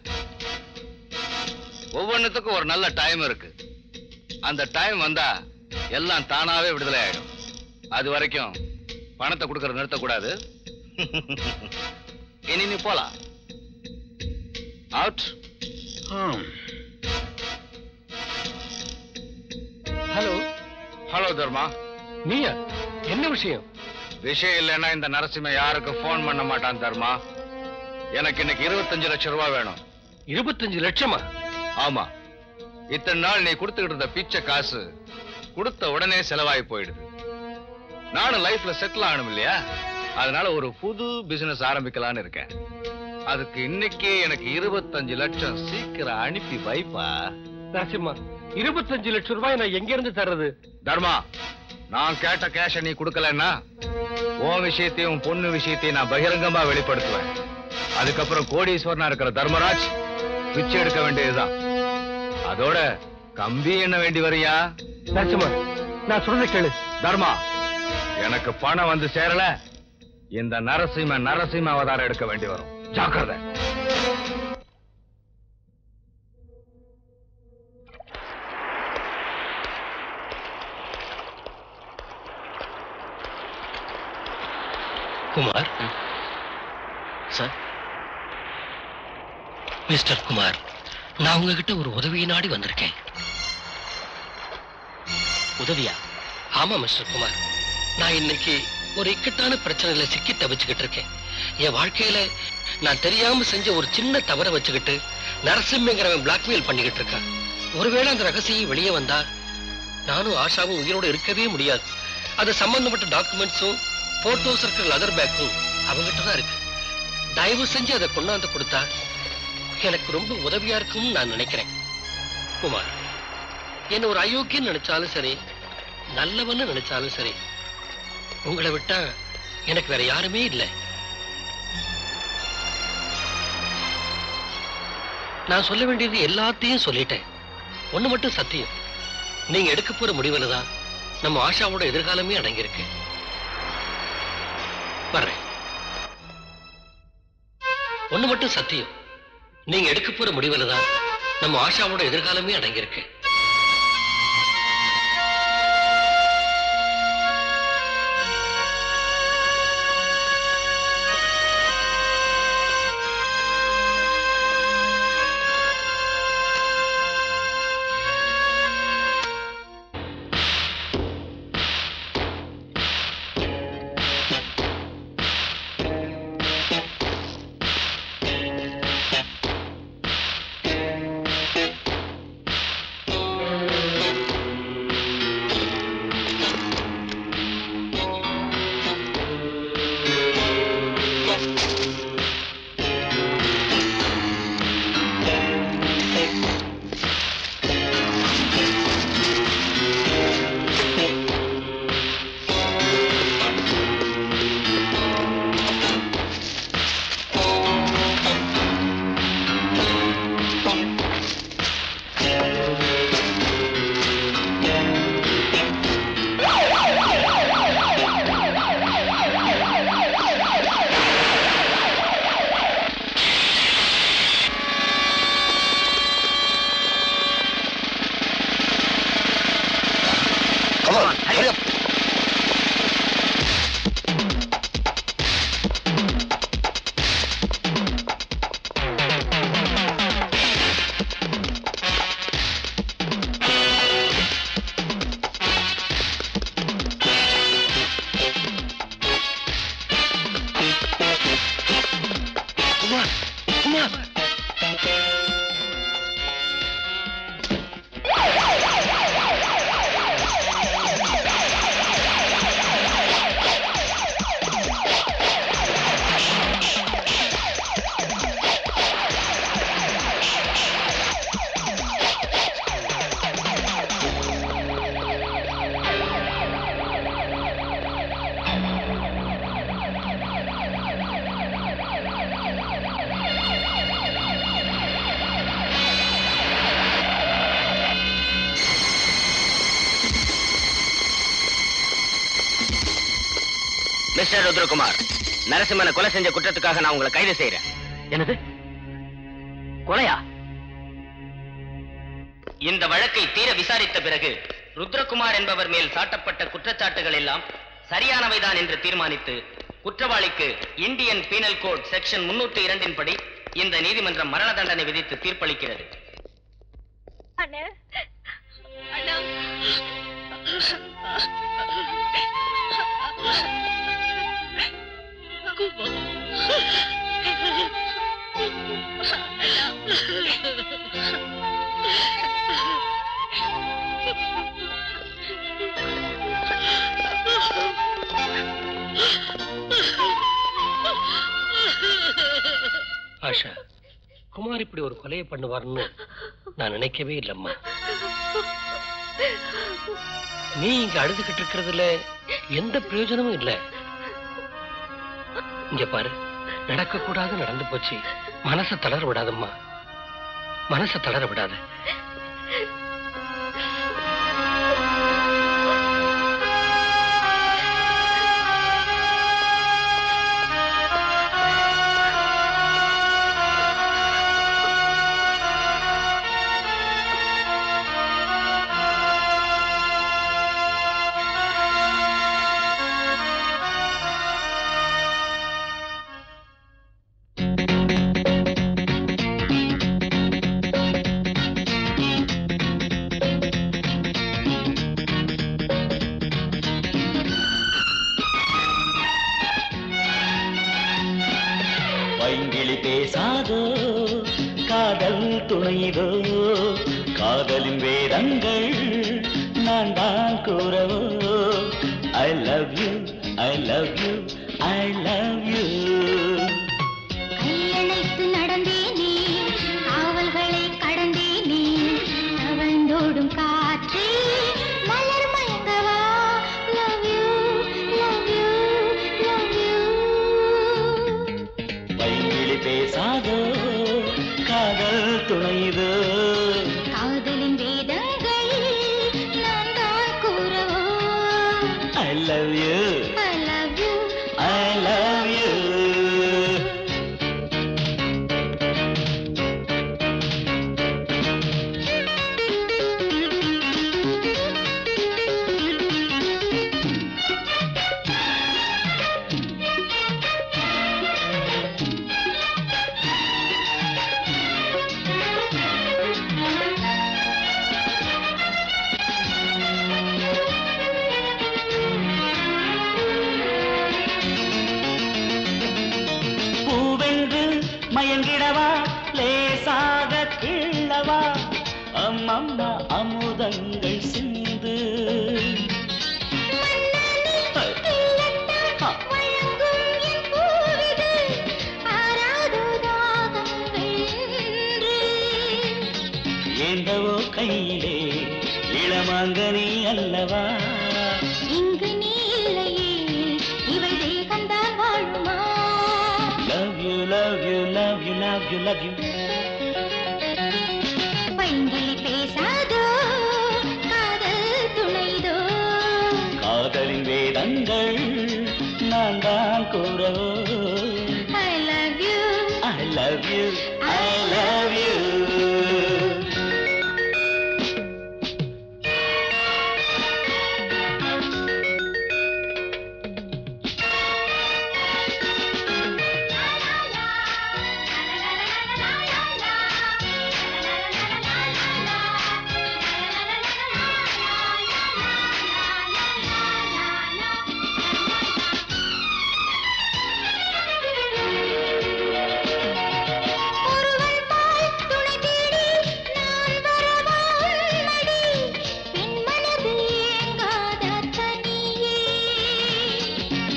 ஒவ்வொன்றுத்துக்கும் ஒரு நல்ல டைம் இருக்கு. அந்த டைம் வந்தா எல்லாம் தானாவே விடுதலை ஆயிடும். அது வரைக்கும் பணத்தை கொடுக்கறது நிறுத்தக்கூடாது. இனி நீ போலாம். Out hello. ஹலோ தர்மா. நீயா? என்ன விஷயம்? விஷயம் இல்லைன்னா இந்த நரசிம்ம யாருக்கு ஃபோன் பண்ண மாட்டான் தர்மா? எனக்கு இன்னைக்கு இருபத்தஞ்சு லட்சம் ரூபாய் வேணும். இருபத்தஞ்சு லட்சமா? ஆமா. இத்தனை நாள் நீ கொடுத்துக்கிட்டு இருந்த பிச்சை காசு கொடுத்த உடனே செலவாகி போயிடுது. நானும் லைஃப்ல செட்டில் ஆகணும் இல்லையா? அதனால ஒரு புது பிசினஸ் ஆரம்பிக்கலாம்னு இருக்கேன். அதுக்கு இன்னைக்கே எனக்கு இருபத்தஞ்சு லட்சம் சீக்கிரம் அனுப்பி வைப்பா. நரசிம்மா இருபத்தஞ்சு லட்சம் ரூபாய் நான் எங்க இருந்து தர்றது? தர்மா நான் கேட்ட கேஷ நீ கொடுக்கலன்னா உன் விஷயத்தையும் பொண்ணு விஷயத்தையும் நான் பகிரங்கமா வெளிப்படுத்துவேன். அதுக்கப்புறம் கோடீஸ்வரனா இருக்கிற தர்மராஜ் பிச்சை எடுக்க வேண்டியதுதான். அதோட கம்பி என்ன வேண்டி வரியா? நரசிம்மா நான் சொல்றதை கேளு. தர்மா எனக்கு பணம் வந்து சேரல. இந்த நரசிம்ம நரசிம்ம அவதாரம் எடுக்க வேண்டி வரும். ஜாக்கிரதை. குமார்? சார்? மிஸ்டர் குமார் நான் உங்ககிட்ட ஒரு உதவியை நாடி வந்திருக்கேன். உதவியா? ஆமா மிஸ்டர் குமார். நான் இன்னைக்கு ஒரு இக்கட்டான பிரச்சனையில சிக்கி தவிச்சுக்கிட்டு இருக்கேன். என் வாழ்க்கையில நான் தெரியாம செஞ்ச ஒரு சின்ன தவறை வச்சுக்கிட்டு நரசிம்மங்கிறவன் பிளாக்மெயில் பண்ணிக்கிட்டு இருக்கான். ஒருவேளை அந்த ரகசியம் வெளியே வந்தா நானும் ஆஷாவும் உயிரோட இருக்கவே முடியாது. அது சம்பந்தப்பட்ட டாக்குமெண்ட்ஸும் போட்டோஸ் இருக்கிற லெதர் பேக்கும் அவங்ககிட்ட தான் இருக்கு. தயவு செஞ்சு அதை கொண்டாந்து கொடுத்தா எனக்கு ரொம்ப உதவியா இருக்கும்னு நான் நினைக்கிறேன். குமார் என்ன ஒரு அயோக்கியன்னு நினைச்சாலும் சரி நல்லவன்னு நினைச்சாலும் சரி உங்களை விட்டா எனக்கு வேற யாருமே இல்லை. நான் சொல்ல வேண்டியது எல்லாத்தையும் சொல்லிட்டேன். ஒண்ணு மட்டும் சத்தியம். நீங்க எடுக்க போற முடிவுல தான் நம்ம ஆஷாவோட எதிர்காலமே அடங்கியிருக்கு. வர்றேன். ஒண்ணு மட்டும் சத்தியம். நீங்க எடுக்க போற முடிவுல தான் நம்ம ஆஷாவோட எதிர்காலமே அடங்கியிருக்கு. நரசிம்மனை கொலை செஞ்ச குற்றத்துக்காக நான் உங்களை கைது செய்யறேன் என்னது? கொலையா? இந்த வழக்கை தீர விசாரித்த பிறகு ருத்ரகுமார் என்பவர் மேல் சாட்டப்பட்ட குற்றச்சாட்டுகள் எல்லாம் சரியானவைதான் என்று தீர்மானித்து குற்றவாளிக்கு இந்தியன் பீனல் கோட் செக்ஷன் முன்னூற்று இரண்டின் படி இந்த நீதிமன்றம் மரண தண்டனை விதித்து தீர்ப்பளிக்கிறது. குமார் இப்படி ஒரு கொலையை பண்ணுவார்னு நான் நினைக்கவே இல்லம்மா. நீ இங்க அழுதுகிட்டு இருக்கிறதுல எந்த பிரயோஜனமும் இல்லை. இங்க பாரு நடக்க கூடாது நடந்து போச்சு. மனசை தளர விடாதம்மா. மனசை தளர விடாத.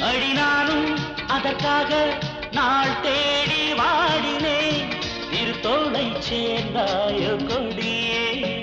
அடி நானும் அதற்காக நாள் தேடி வாடினேன். திருத்தோளை சேர்ந்தாய கொடியே.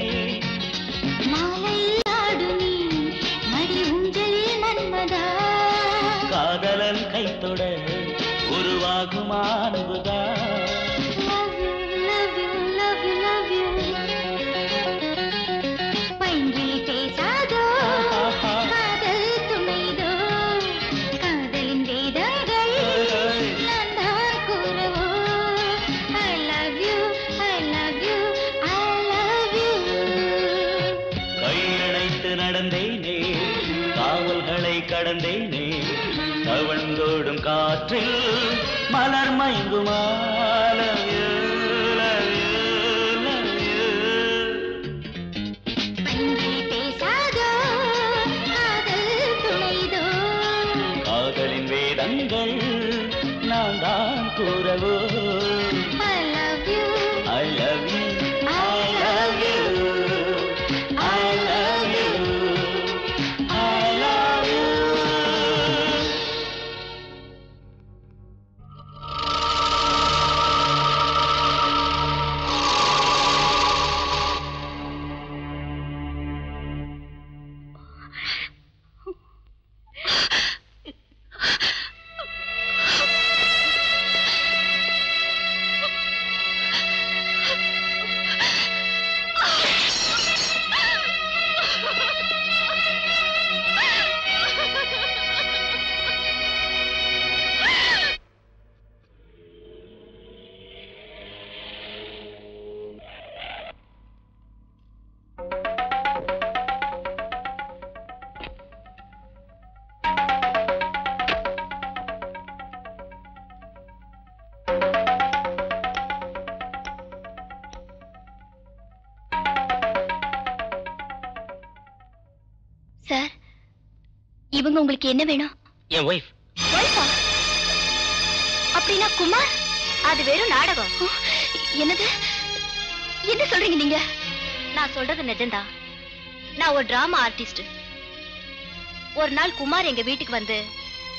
உங்களுக்கு என்ன வேணும்? என் ஒய்ஃப் ஒய்ஃபா அப்படின்னா குமார்? அது வெறும் நாடகம். என்னது? என்ன சொல்றீங்க நீங்க? நான் சொல்றது நிஜம்தான் நான் ஒரு டிராமா ஆர்டிஸ்ட் ஒரு நாள் குமார் எங்க வீட்டுக்கு வந்து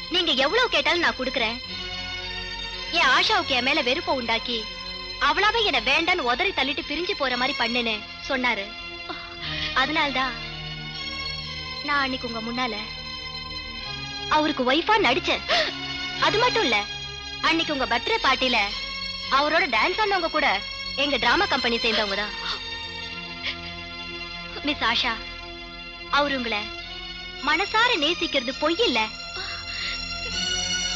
நீங்க எவ்வளவு கேட்டாலும் நான் கொடுக்கறேன். என் ஆஷாவுக்கு என் மேல வெறுப்ப உண்டாக்கி அவளாவே என்ன வேண்டான்னு உதறி தள்ளிட்டு பிரிஞ்சு போற மாதிரி பண்ணுன்னு சொன்னாரு. அதனால்தான் நான் அன்னைக்கு உங்க முன்னால அவருக்கு ஒய்ஃபா நடிச்சேன் அது மட்டும் இல்ல அன்னைக்கு உங்க பர்த்டே பார்ட்டில அவரோட டான்ஸ் ஆனவங்க கூட எங்க டிராமா கம்பெனி சேர்ந்தவங்க தான். மிஸ் ஆஷா அவர் உங்களை மனசார நேசிக்கிறது பொய் இல்ல.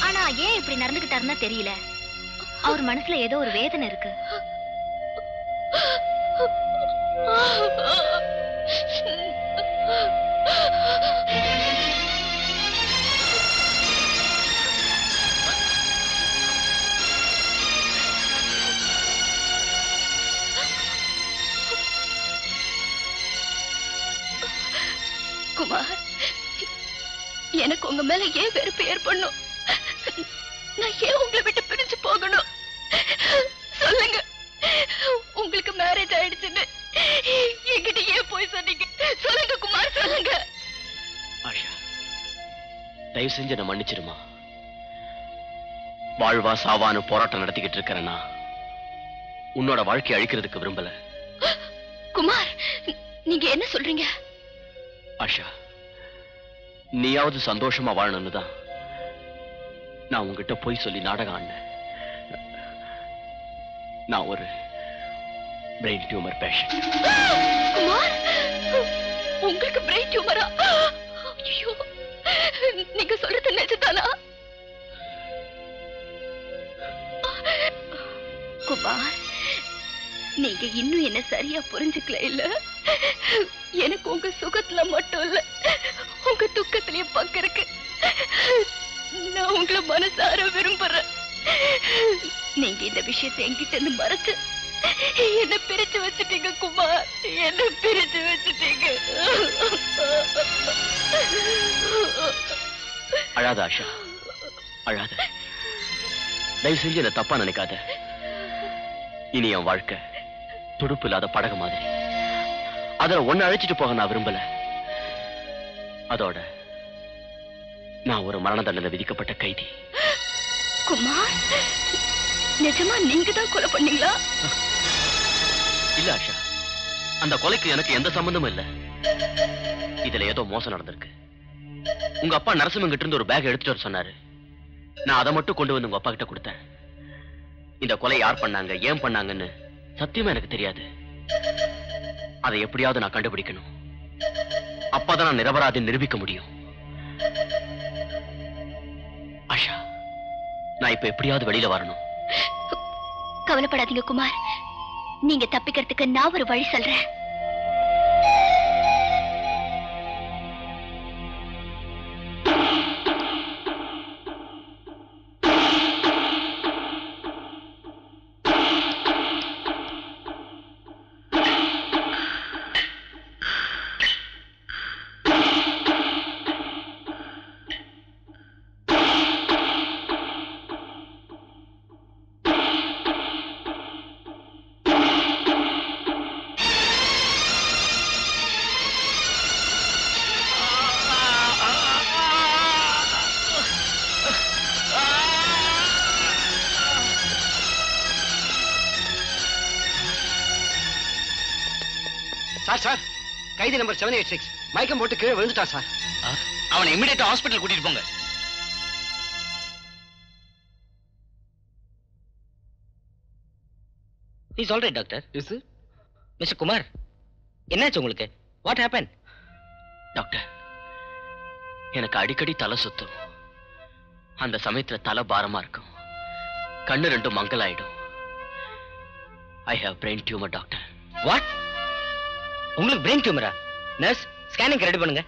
ஆனா ஏன் இப்படி நடந்துகிட்டாருன்னா தெரியல. அவர் மனசுல ஏதோ ஒரு வேதனை இருக்கு. எனக்கு உங்க மேல ஏன் வெறுப்பு ஏற்படணும்? நான் ஏன் உங்களை விட்டு பிரிஞ்சு போகணும்? சொல்லுங்க. உங்களுக்கு மேரேஜ் ஆயிடுச்சுன்னு என்கிட்ட ஏன் போய் சொன்னீங்க? சொல்லுங்க குமார் சொல்லுங்க. தயவு செஞ்சு நான் மன்னிச்சிருமா வாழ்வா சாவான்னு போராட்டம் நடத்திக்கிட்டு இருக்கிறேன்னா உன்னோட வாழ்க்கை அழிக்கிறதுக்கு விரும்பல. குமார் நீங்க என்ன சொல்றீங்க? ஆஷா நீயாவது சந்தோஷமா வாழணும்னு தான் நான் உங்ககிட்ட போய் சொல்லி நாடகம் ஆடினேன். நான் ஒரு பிரெயின் டியூமர் பேஷண்ட் உங்களுக்கு பிரெயின் டியூமரா ஐயோ நீங்க சொல்றது நிஜத்தானா? குமார் நீங்க இன்னும் என்ன சரியா புரிஞ்சுக்கல இல்லை? எனக்கு உங்க சுகத்துல மட்டும் இல்ல உங்க துக்கத்திலயும் பங்கு இருக்கு. நான் உங்களை மனசார விரும்புறேன். நீங்க இந்த விஷயத்தை எங்கிட்ட இருந்து மறைச்சு என்ன பிரிச்சு வச்சுட்டீங்க குமார். என்ன பிரிச்சு வச்சுட்டீங்க. அழாத ஆஷா அழாத. தயவு செஞ்சு என்ன தப்பா நினைக்காத. இனி என் வாழ்க்கை துடுப்பு இல்லாத படகு மாதிரி. அதுல ஒண்ணு அழைச்சிட்டு போக நான் விரும்பல. அதோட நான் ஒரு மரண தண்டனை விதிக்கப்பட்ட கைதி. குமார் நிஜமா நீங்க தான் கொலை பண்ணீங்களா? இல்ல ஆஷா. அந்த கொலைக்கு எனக்கு எந்த சம்பந்தமும் இல்ல. இதுல ஏதோ மோசம் நடந்திருக்கு. உங்க அப்பா நரசிம்மன் கிட்ட இருந்து ஒரு பேக் எடுத்துட்டு வர சொன்னாரு. நான் அதை மட்டும் கொண்டு வந்து உங்க அப்பா கிட்ட கொடுத்தேன். இந்த கொலை யார் பண்ணாங்க ஏன் பண்ணாங்கன்னு சத்தியமா எனக்கு தெரியாது. அதை எப்படியாவது நான் கண்டுபிடிக்கணும். அப்பதான் நான் நிரபராதி நிரூபிக்க முடியும். ஆஷா நான் இப்ப எப்படியாவது வெளியில வரணும். கவலைப்படாதீங்க குமார். நீங்க தப்பிக்கிறதுக்கு நான் ஒரு வழி சொல்றேன். நம்பர் செவன் எயிட் சிக்ஸ் மயக்கம் போட்டு கீழே விழுந்துட்டா சார். அவனை இமிடியேட்டா ஹாஸ்பிட்டல் கூட்டிட்டு போங்க. Is all right doctor is mister Kumar என்னாச்சு உங்களுக்கு? வாட் ஹேப்பன் டாக்டர் எனக்கு அடிக்கடி தலை சுத்தும். அந்த சமயத்துல தலை பாரமா இருக்கும். கண்ணு ரெண்டும் மங்கலாயிடும். I have brain tumour doctor what உங்களுக்கு பிரெயின் டியூமரா நர்ஸ் ஸ்கேனிங் ரெடி பண்ணுங்க.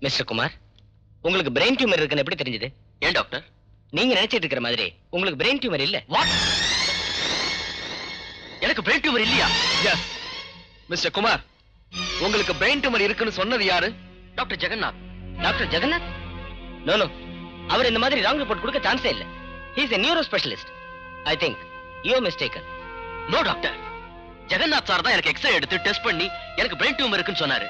மிஸ்டர் குமார் உங்களுக்கு பிரெயின் டியூமர் இருக்குன்னு எப்படி தெரிஞ்சது? ஏன் டாக்டர்? நீங்க நினைச்சிட்டு இருக்கிற மாதிரி உங்களுக்கு பிரெயின் டியூமர் இல்ல. வாட் எனக்கு பிரெயின் டியூமர் இல்லையா? எஸ் மிஸ்டர் குமார் உங்களுக்கு பிரெயின் டியூமர் இருக்குன்னு சொன்னது யாரு? Doctor Jagannath. Doctor Jagannath? No no அவர் இந்த மாதிரி ராங் ரிப்போர்ட் கொடுக்க சான்ஸே இல்ல. He is a neuro specialist I think you mistaken no doctor Jagannath sir தான் எனக்கு எக்ஸ்ரே எடுத்து டெஸ்ட் பண்ணி எனக்கு பிரெயின் டியூமர் இருக்குன்னு சொன்னாரு.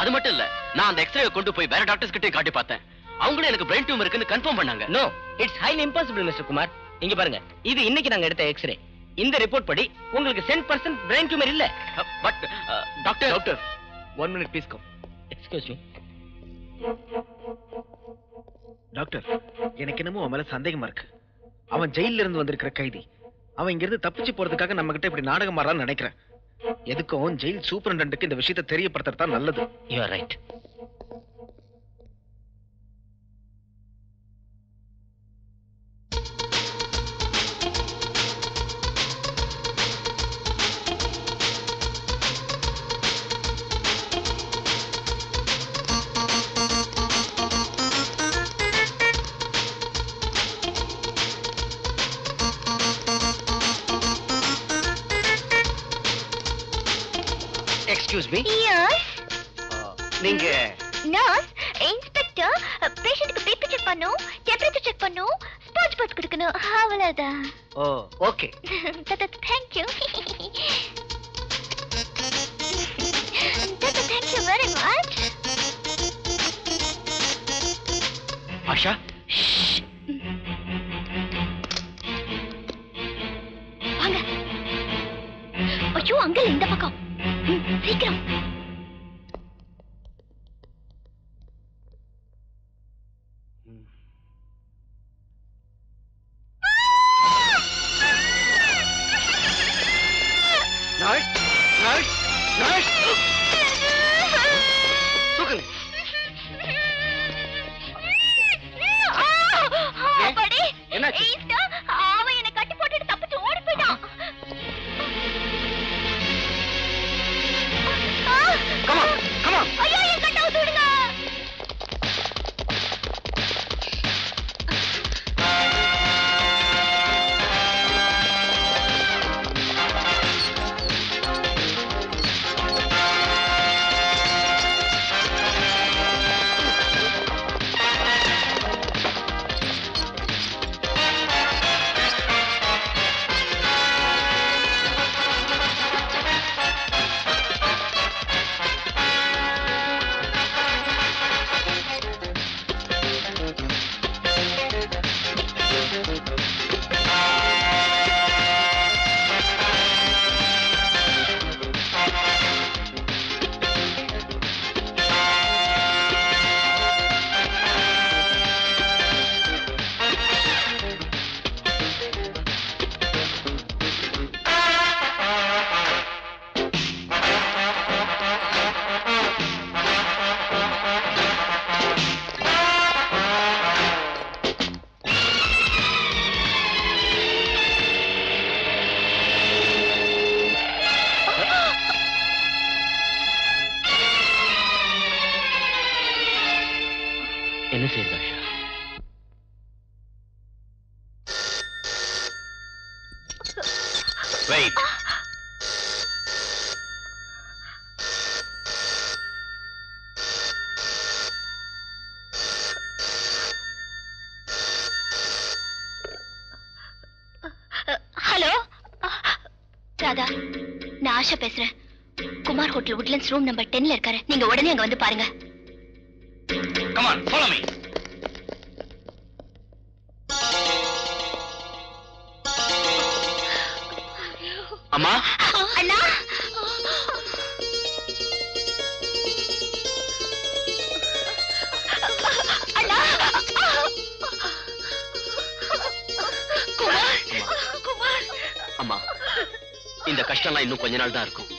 அது மட்டும் இல்ல நான் அந்த எக்ஸ்ரே கொண்டு போய் வேற டாக்டர்ஸ் கிட்டே காட்டி பார்த்தேன். அவங்களும் எனக்கு பிரெயின் டியூமர் இருக்குன்னு கன்ஃபார்ம் பண்ணாங்க. No it's highly impossible mister Kumar. இங்க பாருங்க இது இன்னைக்கு நாங்க எடுத்த எக்ஸ்ரே இந்த ரிப்போர்ட் படி உங்களுக்கு சென்ட் பர்சன்ட் பிரெயின் டியூமர் இல்ல. But doctor doctor one minute please come excuse me doctor எனக்கு என்னமோ அவன் மேல சந்தேகமா இருக்கு. அவன் ஜெயில இருந்து வந்திருக்கிற கைதி. அவன் இங்க இருந்து தப்பிச்சு போறதுக்காக நம்ம கிட்ட இப்படி நாடகம் மாறான்னு நினைக்கிறேன். எதுக்கும் ஜெயில் சூப்பரண்டன்ட்டுக்கு இந்த விஷயத்தை தெரியப்படுத்துறது தான் நல்லது. You are right excuse me yes நீங்க நர்ஸ் இன்ஸ்பெக்டர் பேஷண்ட்க்கு பிபி செக் பண்ணும் டெம்பரேச்சர் செக் பண்ணும் ஸ்பாட்ச் பாத் கொடுக்கணும். அவ்வளவுதான். ஓ okay thank you thank you very much Asha? வாங்க. ஐயோ அங்கிள் இந்த பக்கம். ம், சீக்கிரம் நர்ஸ் உட்லண்ட்ஸ் ரூம் நம்பர் டென்ல இருக்காரு. நீங்க உடனே அங்க வந்து பாருங்க. Come on, follow me. அம்மா? அண்ணா? அண்ணா? குமார். குமார். அம்மா இந்த கஷ்டம்லாம் இன்னும் கொஞ்ச நாள் தான் இருக்கும்.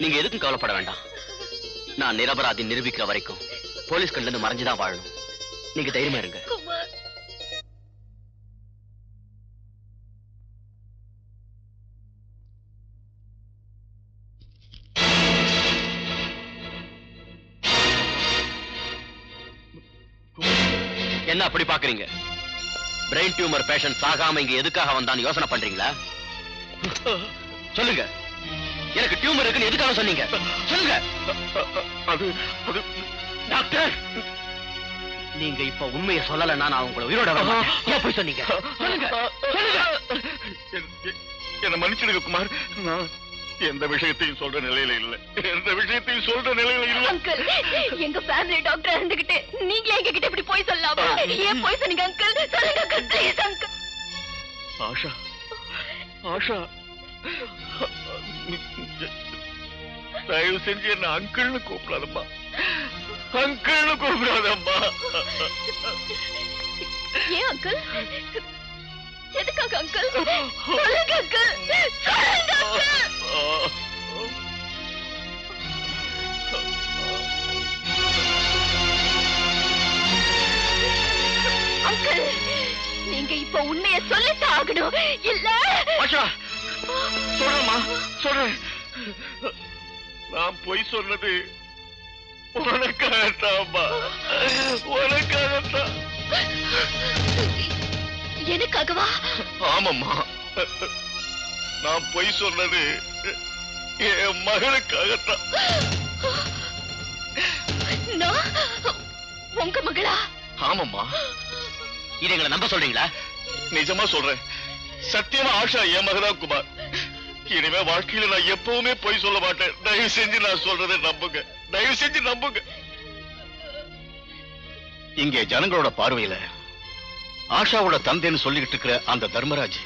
நீங்க எதுக்கும் கவலைப்பட வேண்டாம். நான் நிரபராதி நிரூபிக்கிற வரைக்கும் போலீஸ் கண்ல இருந்து மறைஞ்சுதான் வாழணும். நீங்க தைரியமா இருங்க. என்ன அப்படி பாக்குறீங்க பிரெயின் டியூமர் பேஷண்ட் சாகாம இங்க எதுக்காக வந்தான்னு யோசனை பண்றீங்களா? சொல்லுங்க. எனக்கு டியூமர் இருக்குன்னு எதுக்காக சொன்னீங்க? சொல்லுங்க. அது அது டாக்டர். நீங்க இப்ப உண்மையை சொல்லலைன்னா நான் உங்களை உயிரோட. ஏன் போய் சொன்னீங்க? சொல்லுங்க. சொல்லுங்க. என்- என்னை மன்னிச்சிடுங்க குமார். நான் எந்த விஷயத்தையும் சொல்ற நிலையில இல்ல. எந்த விஷயத்தையும் சொல்ற நிலையில இல்ல. அங்கிள் எங்க ஃபேமிலி டாக்டர் இருந்துகிட்டு நீங்களே எங்க கிட்ட இப்படி போய் சொல்லலாமா ஏன் போய் சொன்னீங்க அங்கிள்? சொல்லுங்க uncle please uncle. Asha. Asha. தயவு செஞ்சு என்ன அங்கிள்னு கூப்பிடாதம்மா. அங்கிள்னு கூப்பிடாதம்மா. ஏன் அங்கிள் எதுக்காக அங்கிள் சொல்லுங்க அங்கிள் சொல்லுங்க அங்கிள் அங்கிள் நீங்க இப்ப உண்மைய சொல்லத்தான் ஆகணும். இல்ல? சொல்றேம்மா சொல்றேன். நான் பொய் சொன்னது உனக்காகத்தாம்மா உனக்காகத்தான். எனக்காகவா? ஆமாம்மா. நான் பொய் சொன்னது என் மகளுக்காகத்தான். உங்க மகளா? ஆமாம்மா. இது எங்களை நம்ப சொல்றீங்களா? நிஜமா சொல்றேன். சத்தியமா ஆஷா என் மகதான் குமார். இனிமே வாழ்க்கையில நான் எப்பவுமே பொய் சொல்ல மாட்டேன். தயவு செஞ்சு நான் சொல்றதை நம்புங்க. தயவு செஞ்சு நம்புங்க. இங்கே ஜனங்களோட பார்வையில ஆஷாவோட தந்தைன்னு சொல்லிக்கிட்டு இருக்கிற அந்த தர்மராஜ்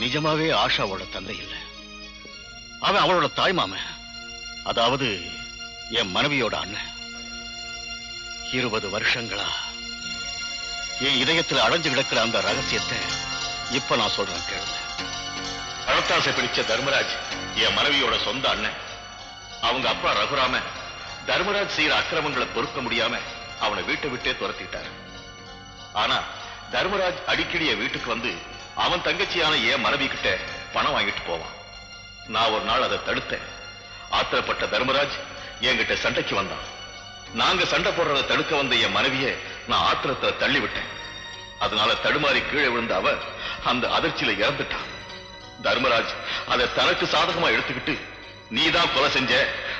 நிஜமாவே ஆஷாவோட தந்தை இல்ல. அவன் அவளோட தாய்மாமன் அதாவது என் மனைவியோட அண்ணன். இருபது வருஷங்களா என் இதயத்தில் அடைஞ்சு கிடக்கிற அந்த ரகசியத்தை இப்ப நான் சொல்றேன் கேளுங்க. பழத்தாசை பிடிச்ச தர்மராஜ் என் மனைவியோட சொந்த அண்ணன். அவங்க அப்பா ரகுராம தர்மராஜ் செய்யற அக்கிரமங்களை பொறுக்க முடியாம அவனை வீட்டை விட்டே துரத்திட்டார். ஆனா தர்மராஜ் அடிக்கடி என் வீட்டுக்கு வந்து அவன் தங்கச்சியான என் மனைவி கிட்ட பணம் வாங்கிட்டு போவான். நான் ஒரு நாள் அதை தடுத்தேன். ஆத்திரப்பட்ட தர்மராஜ் என்கிட்ட சண்டைக்கு வந்தான். நாங்க சண்டை போடுறதை தடுக்க வந்த என் மனைவியை நான் ஆத்திரத்தை தள்ளி விட்டேன் அதனால தடுமாறி கீழே விழுந்த அவ அந்த அதிர்ச்சியில இறந்துட்டான். தர்மராஜ் அதை தனக்கு சாதகமா எடுத்துக்கிட்டு நீதான் கொலை செஞ்ச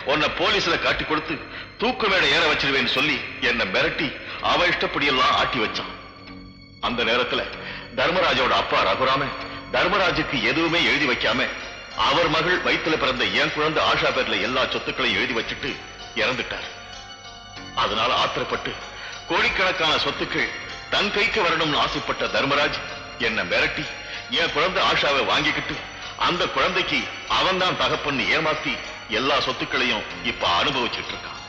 உன்னை போலீஸ்ல காட்டி கொடுத்து தூக்கு மேடை ஏற வச்சிருவேன்னு சொல்லி என்னை மிரட்டி அவ இஷ்டப்படியெல்லாம் ஆட்டி வச்சான். அந்த நேரத்துல தர்மராஜோட அப்பா ரகுராம தர்மராஜுக்கு எதுவுமே எழுதி வைக்காம அவர் மகள் வயித்துல பிறந்த என் குழந்தை ஆஷா பேர்ல எல்லா சொத்துக்களையும் எழுதி வச்சுட்டு இறந்துட்டார். அதனால ஆத்திரப்பட்டு கோடிக்கணக்கான சொத்துக்கள் தன் கைக்கு வரணும்னு ஆசைப்பட்ட தர்மராஜ் என்னை மிரட்டி என் குழந்தை ஆஷாவை வாங்கிக்கிட்டு அந்த குழந்தைக்கு அவன் தான் தகப்பன்னு ஏமாத்தி எல்லா சொத்துக்களையும் இப்ப அனுபவிச்சுட்டு இருக்கான்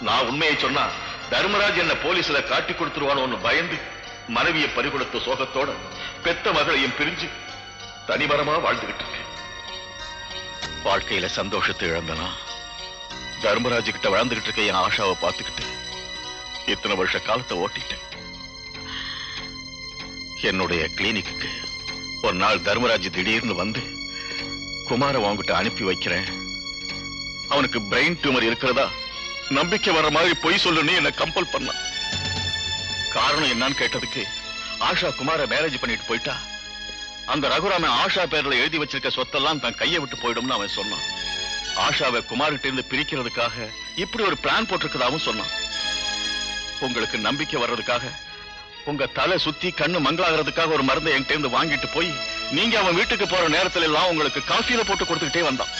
நான் உண்மையை சொன்னா தர்மராஜ் என்ன போலீஸ்ல காட்டி கொடுத்துருவானோன்னு பயந்து மனைவியை பறிகொடுத்த சோகத்தோட பெத்த மகளையும் பிரிஞ்சு தனிமரமா வாழ்ந்துகிட்டு வாழ்க்கையில சந்தோஷத்தை இழந்தனா தர்மராஜ் கிட்ட வாழ்ந்துகிட்டு இருக்க என் ஆஷாவை பார்த்துக்கிட்டு இத்தனை வருஷ காலத்தை ஓட்டிட்டேன். என்னுடைய கிளினிக்கு ஒரு நாள் தர்மராஜ் திடீர்னு வந்து குமார உன்கிட்ட அனுப்பி வைக்கிறேன். அவனுக்கு பிரெயின் டியூமர் இருக்கிறதா? நம்பிக்கை வர்ற மாதிரி பொய் சொல்லுன்னு என்ன கம்பல் பண்ண. காரணம் என்னன்னு கேட்டதுக்கு ஆஷா குமார மேரேஜ் பண்ணிட்டு போயிட்டா. அந்த ரகுராமன் ஆஷா பேர்ல எழுதி வச்சிருக்க சொத்தெல்லாம் தன் கையை விட்டு போயிடும்னு அவன் சொன்னான். ஆஷாவை குமார்கிட்ட இருந்து பிரிக்கிறதுக்காக இப்படி ஒரு பிளான் போட்டிருக்கதாகவும் சொன்னான். உங்களுக்கு நம்பிக்கை வர்றதுக்காக உங்க தலை சுத்தி கண்ணு மங்களாகிறதுக்காக ஒரு மருந்தை என்கிட்ட இருந்து வாங்கிட்டு போய் நீங்க அவன் வீட்டுக்கு போற நேரத்துல எல்லாம் உங்களுக்கு காஃபியில போட்டு கொடுத்துக்கிட்டே வந்தான்.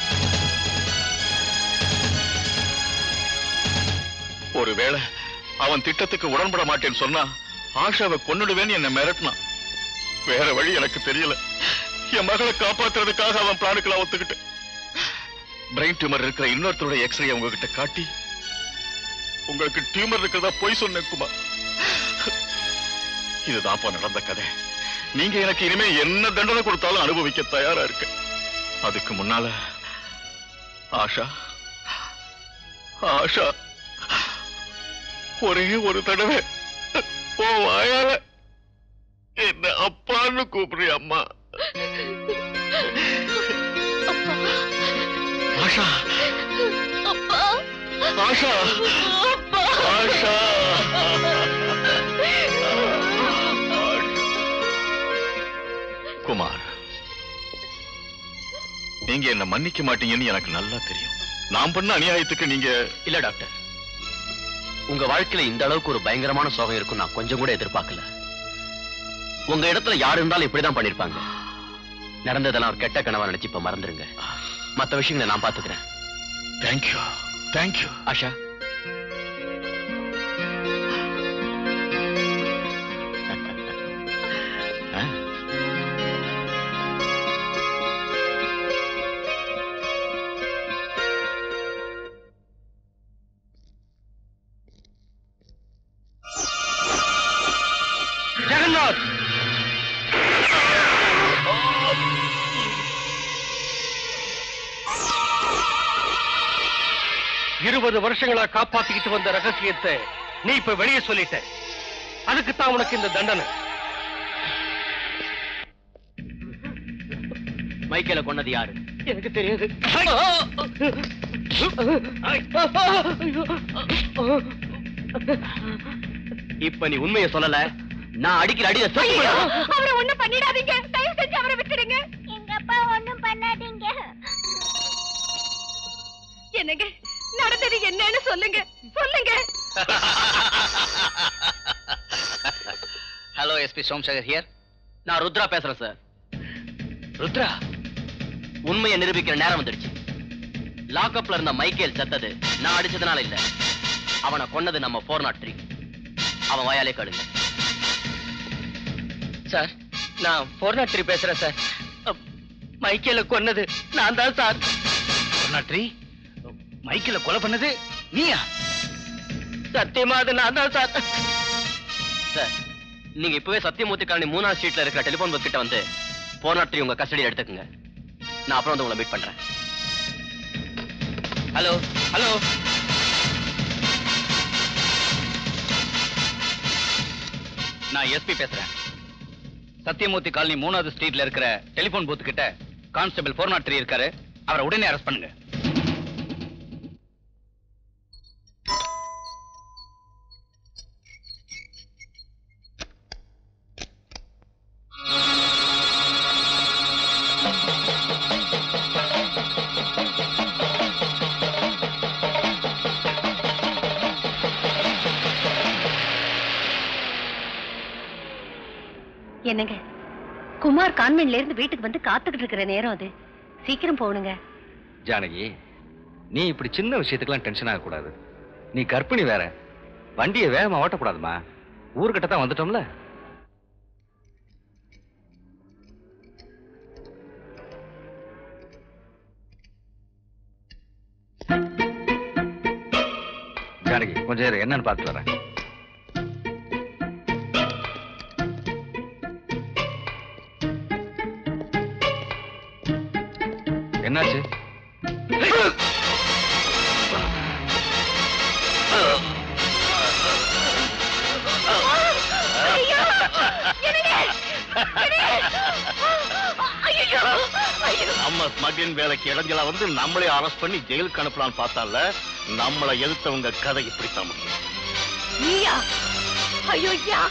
ஒருவேளை அவன் திட்டத்துக்கு உடன்பட மாட்டேன்னு சொன்னா ஆஷாவை கொன்னுடுவேன்னு என்ன மிரட்டினான். வேற வழி எனக்கு தெரியல. என் மகளை காப்பாத்துறதுக்காக அவன் பிளானுக்கெல்லாம் ஒத்துக்கிட்டு பிரெயின் டியூமர் இருக்கிற இன்னொருத்தருடைய எக்ஸ்ரே உங்ககிட்ட காட்டி உங்களுக்கு டியூமர் இருக்கிறதா பொய் சொன்னேன் குமார். இதுதான்ப்பா நடந்த கதை. நீங்க எனக்கு இனிமே என்ன தண்டனை கொடுத்தாலும் அனுபவிக்க தயாரா இருக்க. அதுக்கு முன்னால ஆஷா ஆஷா ஒரே ஒரு தடவை ஓ வாயால என்ன அப்பான்னு கூப்பிடுறிய அம்மா. ஆஷா அப்பா. ஆஷா ஆஷா. குமார். நீங்க என்ன மன்னிக்க மாட்டீங்கன்னு எனக்கு நல்லா தெரியும். நான் பண்ண அநியாயத்துக்கு நீங்க இல்ல டாக்டர். உங்க வாழ்க்கையில இந்த அளவுக்கு ஒரு பயங்கரமான சோகம் இருக்கும் நான் கொஞ்சம் கூட எதிர்பார்க்கல. உங்க இடத்துல யாரு இருந்தாலும் இப்படிதான் பண்ணிருப்பாங்க. நடந்ததெல்லாம் ஒரு கெட்ட கனவா நினைச்சு இப்ப மறந்துருங்க. மத்த விஷயங்களை நான் பாத்துக்கிறேன். Thank you thank you Asha. வருஷங்களா காப்பாத்திக்கிட்டு வந்த ரகசியத்தை நீ இப்ப வெளியே சொல்லிட்ட. அதுக்கு தான் உனக்கு இந்த தண்டனை. மைக்கேல கொன்னது யாரு? எனக்கு தெரியாது. இப்ப நீ உண்மையை சொல்லல. நான் அடிக்கிற அடியில. அவரை ஒண்ணும் பண்ணிடாதீங்க. தயவு செஞ்சு அவரை விட்டுடுங்க. எங்க அப்பா ஒண்ணும் பண்ணாதீங்க. என்னங்க? நடந்தது என்னன்னு சொல்லுங்க. சொல்லுங்க. ஹலோ எஸ்பி சோம்சேகர் ஹியர் நான் ருத்ரா பேசுறேன் சார் ருத்ரா உண்மையை நிரூபிக்கிற நேரம் வந்துடுச்சு. லாக்அப்ல இருந்த மைக்கேல் செத்தது. நான் அடிச்சதுனால இல்ல. அவனை கொன்னது நம்ம போர் நாட் த்ரீ அவன் வாயாலே கடுங்க சார் நான் போர் நாட் த்ரீ பேசுறேன் சார் மைக்கேல கொன்னது நான் தான் சார் த்ரீ மைக்கில கொலை பண்ணது நீயா? சத்தியமா அது நான் தான் சார். சார் நீங்க இப்பவே சத்தியமூர்த்தி காலனி மூணாவது ஸ்ட்ரீட்ல இருக்கிற டெலிபோன் பஸ் கிட்ட வந்து த்ரீ உங்க கஸ்டடியில் எடுத்துக்கங்க. நான் அப்புறம் வந்து உங்களை மீட் பண்றேன். Hello hello. நான் எஸ்பி பேசுறேன். சத்தியமூர்த்தி காலனி மூணாவது ஸ்ட்ரீட்ல இருக்கிற டெலிபோன் பூத் கிட்ட கான்ஸ்டபிள் ஃபோர் நாட் த்ரீ இருக்காரு. அவரை உடனே அரெஸ்ட் பண்ணுங்க. என்னங்க? குமார் கான்வென்ட்ல இருந்து வீட்டுக்கு வந்து காத்துக்கிட்டு இருக்கிற நேரம் அது. சீக்கிரம் போகணுங்க. ஜானகி நீ இப்படி சின்ன விஷயத்துக்கெல்லாம் டென்ஷன் ஆகக்கூடாது. நீ கர்ப்பிணி வேற. வண்டியை வேகமா ஓட்டக்கூடாதுமா. ஊர்கிட்ட தான் வந்துட்டோம்ல. ஜானகி கொஞ்சம் என்னன்னு பார்த்துட்டு வரேன். என்னாச்சு? நம்ம ஸ்மக்லிங் வேலைக்கு இடைஞ்சலா வந்து நம்மளே அரெஸ்ட் பண்ணி ஜெயிலுக்கு அனுப்பலாம்னு பார்த்தால நம்மளை எதிர்த்தவங்க கதை இப்படித்தான் முடியும். நீயா ஐயோ யா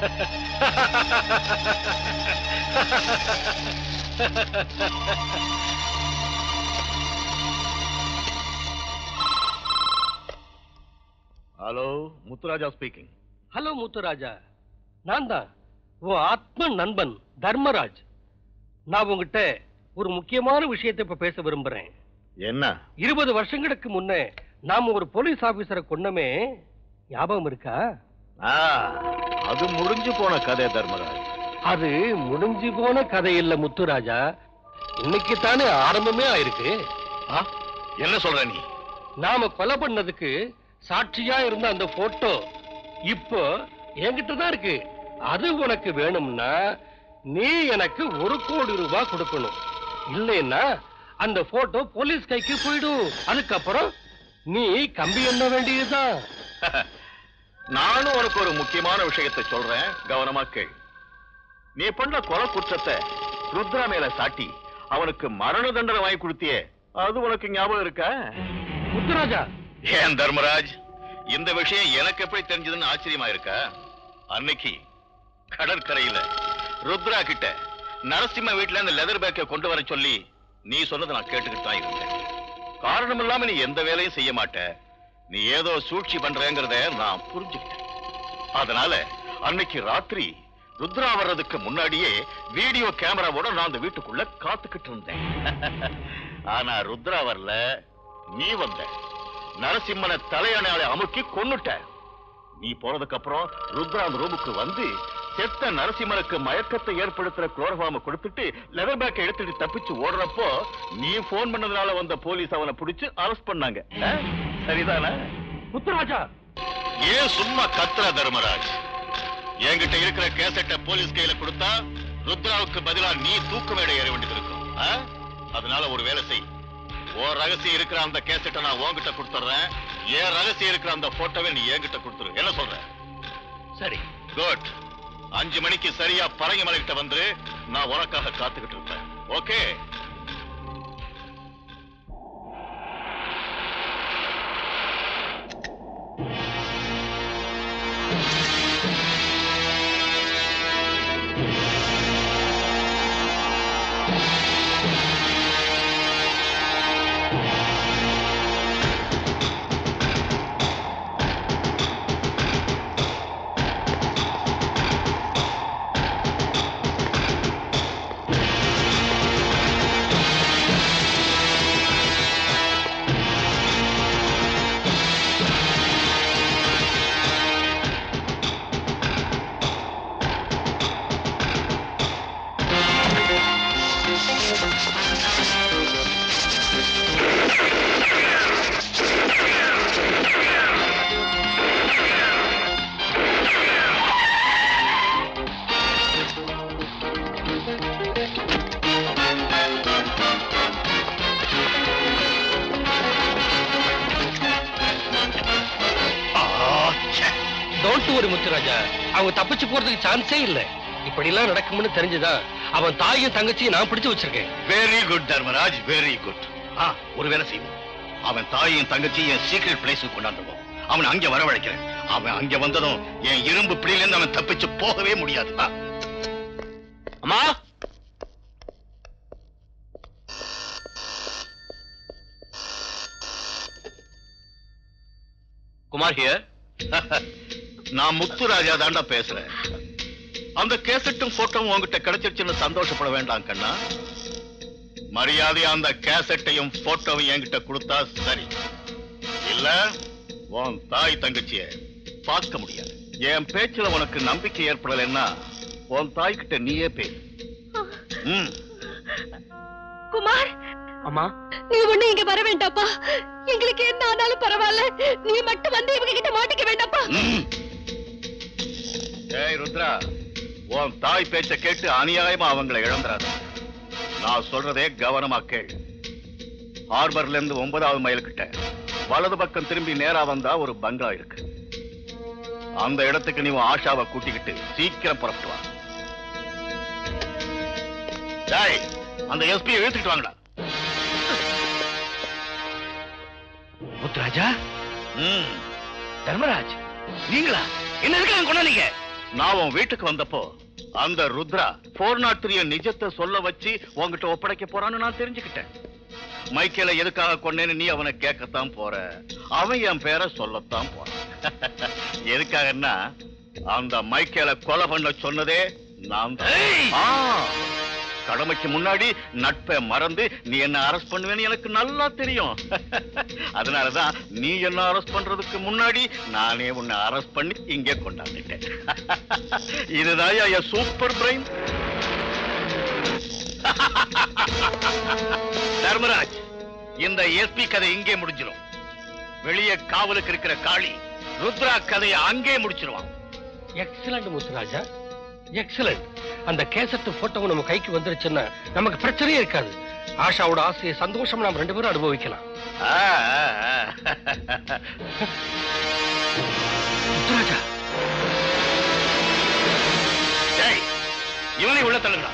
hello Muthuraja speaking hello Muthuraja நான் தான். உன் ஆத்ம நண்பன் தர்மராஜ். நான் உங்ககிட்ட ஒரு முக்கியமான விஷயத்தை இப்ப பேச விரும்புறேன். என்ன? இருபது வருஷங்களுக்கு முன்னே நாம ஒரு போலீஸ் ஆபீசரை கொன்னமே. ஞாபகம் இருக்கா? அது முடிஞ்சு போன கதை தர்மராஜ். அது முடிஞ்சு போன கதை இல்ல முத்துராஜா. இன்னைக்கு தானே ஆரம்பமே ஆயிருக்கு. ஆ, என்ன சொல்ற நீ? நாம கொலை பண்ணதுக்கு சாட்சியா இருந்த அந்த போட்டோ இப்போ என்கிட்ட தான் இருக்கு. அது உனக்கு வேணும்னா நீ எனக்கு ஒரு கோடி ரூபாய் கொடுக்கணும். இல்லைன்னா அந்த போட்டோ போலீஸ் கைக்கு போயிடும். அதுக்கப்புறம் நீ கம்பி எண்ண வேண்டியதுதான். நானும் உனக்கு ஒரு முக்கியமான விஷயத்தை சொல்றேன். கவனமா கேள். நீ பண்ண கொலை குற்றத்தை ருத்ரா மேல சாட்டி அவனுக்கு மரண தண்டனை வாங்கி கொடுத்தியே. அது உனக்கு ஞாபகம் இருக்கா? முத்துராஜா! ஏன் தர்மராஜ்? இந்த விஷயம் எனக்கு எப்படி தெரிஞ்சதுன்னு ஆச்சரியமா இருக்கா? அன்னைக்கு கடற்கரையில ருத்ரா கிட்ட நரசிம்ம வீட்டுல இந்த லெதர் பேக்கை கொண்டு வர சொல்லி நீ சொன்னதை நான் கேட்டுக்கிட்டு தான் இருந்தேன். காரணம் இல்லாம நீ எந்த வேலையும் செய்ய மாட்ட. நீ ஏதோ சூழ்ச்சி பண்றேங்கிறத நான் புரிஞ்சுக்கிட்டேன். அதனால அன்னைக்கு ராத்திரி ருத்ரா வர்றதுக்கு முன்னாடியே வீடியோ கேமராவோட நான் அந்த வீட்டுக்குள்ள காத்துக்கிட்டு இருந்தேன். ஆனா ருத்ரா வரல நீ வந்த. நரசிம்மனை தலையணையால அமுக்கி கொன்னுட்ட. நீ போறதுக்கு அப்புறம் ருத்ரா அந்த ரூமுக்கு வந்து செத்த நரசிம்மனுக்கு மயக்கத்தை ஏற்படுத்துற குளோரோஃபார்ம கொடுத்துட்டு லெதர் பேக்கை எடுத்துட்டு தப்பிச்சு ஓடுறப்போ நீ போன் பண்ணதுனால வந்த போலீஸ் அவனை பிடிச்சு அரெஸ்ட் பண்ணாங்க? சரிதானே? முத்துராஜா! ஏன் சும்மா கத்துற தர்மராஜ்? என்கிட்ட இருக்கிற கேசட்டை போலீஸ் கையில கொடுத்தா ருத்ராவுக்கு பதிலா நீ தூக்கு மேடை ஏற வேண்டியது இருக்கும்? அதனால ஒரு வேலை செய். ஓ ரகசியம் இருக்கிற அந்த கேசட்டை நான் உன்கிட்ட கொடுத்துறேன் என் ரகசியம் இருக்கிற அந்த போட்டோவை நீ என்கிட்ட கொடுத்துரு. என்ன சொல்ற? சரி. குட் அஞ்சு மணிக்கு சரியா பரங்கி மலைகிட்ட வந்து நான் உனக்காக காத்துக்கிட்டு இருப்பேன். ஓகே போறதுக்கு சான்ஸே இல்ல. இப்படி எல்லாம் நடக்கும்னு தெரிஞ்சுதான் அவன் தாயும் தங்கச்சியும் நான் பிடிச்சு வச்சிருக்கேன். Very good Dharmaraj very good ஆ ஒரு வேலை செய்வோம். அவன் தாயும் தங்கச்சியும் என் சீக்ரெட் பிளேஸுக்கு கொண்டாந்துருவோம். அவன் அங்க வரவழைக்கிறேன். அவன் அங்க வந்ததும் என் இரும்பு பிடியில இருந்து அவன் தப்பிச்சு போகவே முடியாது. அம்மா? குமார் ஹியர் நான் முத்துராஜா தாண்டா பேசுறேன். அந்த கேசட்டும் போட்டோவும் உங்ககிட்ட கிடைச்சிருச்சுன்னு சந்தோஷப்பட வேண்டாம் கண்ணா. மரியாதையா அந்த கேசட்டையும் போட்டோவும் என்கிட்ட கொடுத்தா சரி. இல்ல உன் தாய் தங்கச்சிய பார்க்க முடியாது. என் பேச்சுல உனக்கு நம்பிக்கை ஏற்படலைன்னா உன் தாய் கிட்ட நீயே ம். குமார்! அம்மா. நீ ஒண்ணு இங்க வர வேண்டாப்பா. எங்களுக்கு என்ன ஆனாலும் பரவாயில்ல. நீ மட்டும் வந்து இவங்க கிட்ட மாட்டிக்க வேண்டாப்பா. ஏய் ருத்ரா. உன் தாய் பேச்ச கேட்டு அநியாயமா அவங்களை இழந்துறாத. நான் சொல்றதே கவனமா கேள். ஹார்பர்ல இருந்து ஒன்பதாவது மைல் கிட்ட வலது பக்கம் திரும்பி நேரா வந்தா ஒரு பங்களா இருக்கு. அந்த இடத்துக்கு நீ ஆஷாவை கூட்டிக்கிட்டு சீக்கிரம் புறப்பட்டு வா. அந்த எஸ்பியை இழுத்துக்கிட்டு வாங்கடா. முத்துராஜா? தர்மராஜ் நீங்களா? என்ன இருக்க கொண்டாந்தீங்க? நான் உன் வீட்டுக்கு வந்தப்போ அந்த ருத்ரா போர் நாட் த்ரீ நிஜத்தை சொல்ல வச்சு உன்கிட்ட ஒப்படைக்க போறான்னு நான் தெரிஞ்சுக்கிட்டேன். மைக்கேல எதுக்காக கொண்டேன்னு நீ அவனை கேட்கத்தான் போற. அவன் என் பேரை சொல்லத்தான் போறான். எதுக்காகன்னா அந்த மைக்கேல கொலை பண்ண சொன்னதே நான் தான். கடமைக்கு முன்னாடி நட்பை மறந்து நீ என்ன அரெஸ்ட் பண்ணுவேன்னு எனக்கு நல்லா தெரியும். அதனாலதான் நீ என்ன அரெஸ்ட் பண்றதுக்கு முன்னாடி நானே உன்னை அரெஸ்ட் பண்ணி இங்கே கொண்டாந்துட்டேன். இதுதான் என் சூப்பர் பிரைன் தர்மராஜ் இந்த எஸ்பி கதை இங்கே முடிஞ்சிடும் வெளியே காவலுக்கு இருக்கிற காளி ருத்ரா கதையை அங்கே முடிச்சிருவான். எக்ஸலண்ட் முத்துராஜா. எக்ஸலண்ட் அந்த கேசட் போட்டோவும் நம்ம கைக்கு வந்துருச்சுன்னா நமக்கு பிரச்சனையே இருக்காது. ஆஷாவோட ஆசையை சந்தோஷம் நாம் ரெண்டு பேரும் அனுபவிக்கலாம். முத்துராஜா. இவனை உள்ள தள்ளுங்கடா.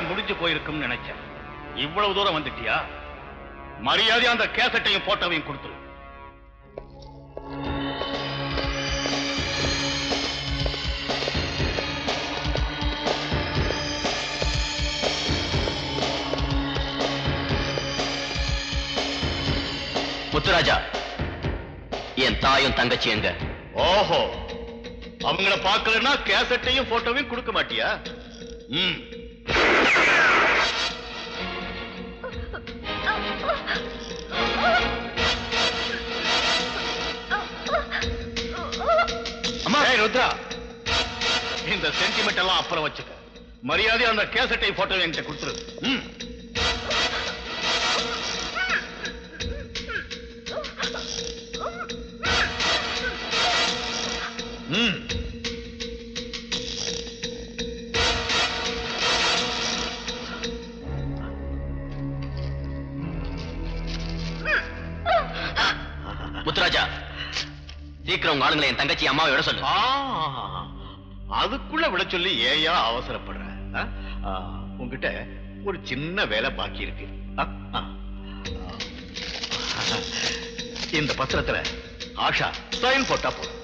முடிஞ்சு போயிருக்கும்னு நினைச்சேன். இவ்வளவு தூரம் வந்துட்டியா? மரியாதை அந்த கேசட்டையும் போட்டோவையும் கொடுத்துரு. முத்துராஜா என் தாயும் தங்கச்சி எங்க? ஓஹோ அவங்கள பார்க்கலன்னா கேசட்டையும் போட்டோவையும் கொடுக்க மாட்டியா? ம். ருத்ரா இந்த சென்டிமெண்ட் எல்லாம் அப்புறம் வச்சுக்க. மரியாதை அந்த கேசட்டை போட்டோ என்கிட்ட கொடுத்துரு. ஆளுங்களை என் தங்கச்சி அம்மாவை விட சொல்லு அதுக்குள்ள விட சொல்லி ஏயா அவசரப்படுற. உங்ககிட்ட ஒரு சின்ன வேலை பாக்கி இருக்கு. இந்த பத்திரத்துல ஆஷா சைன் போட்டா போதும்.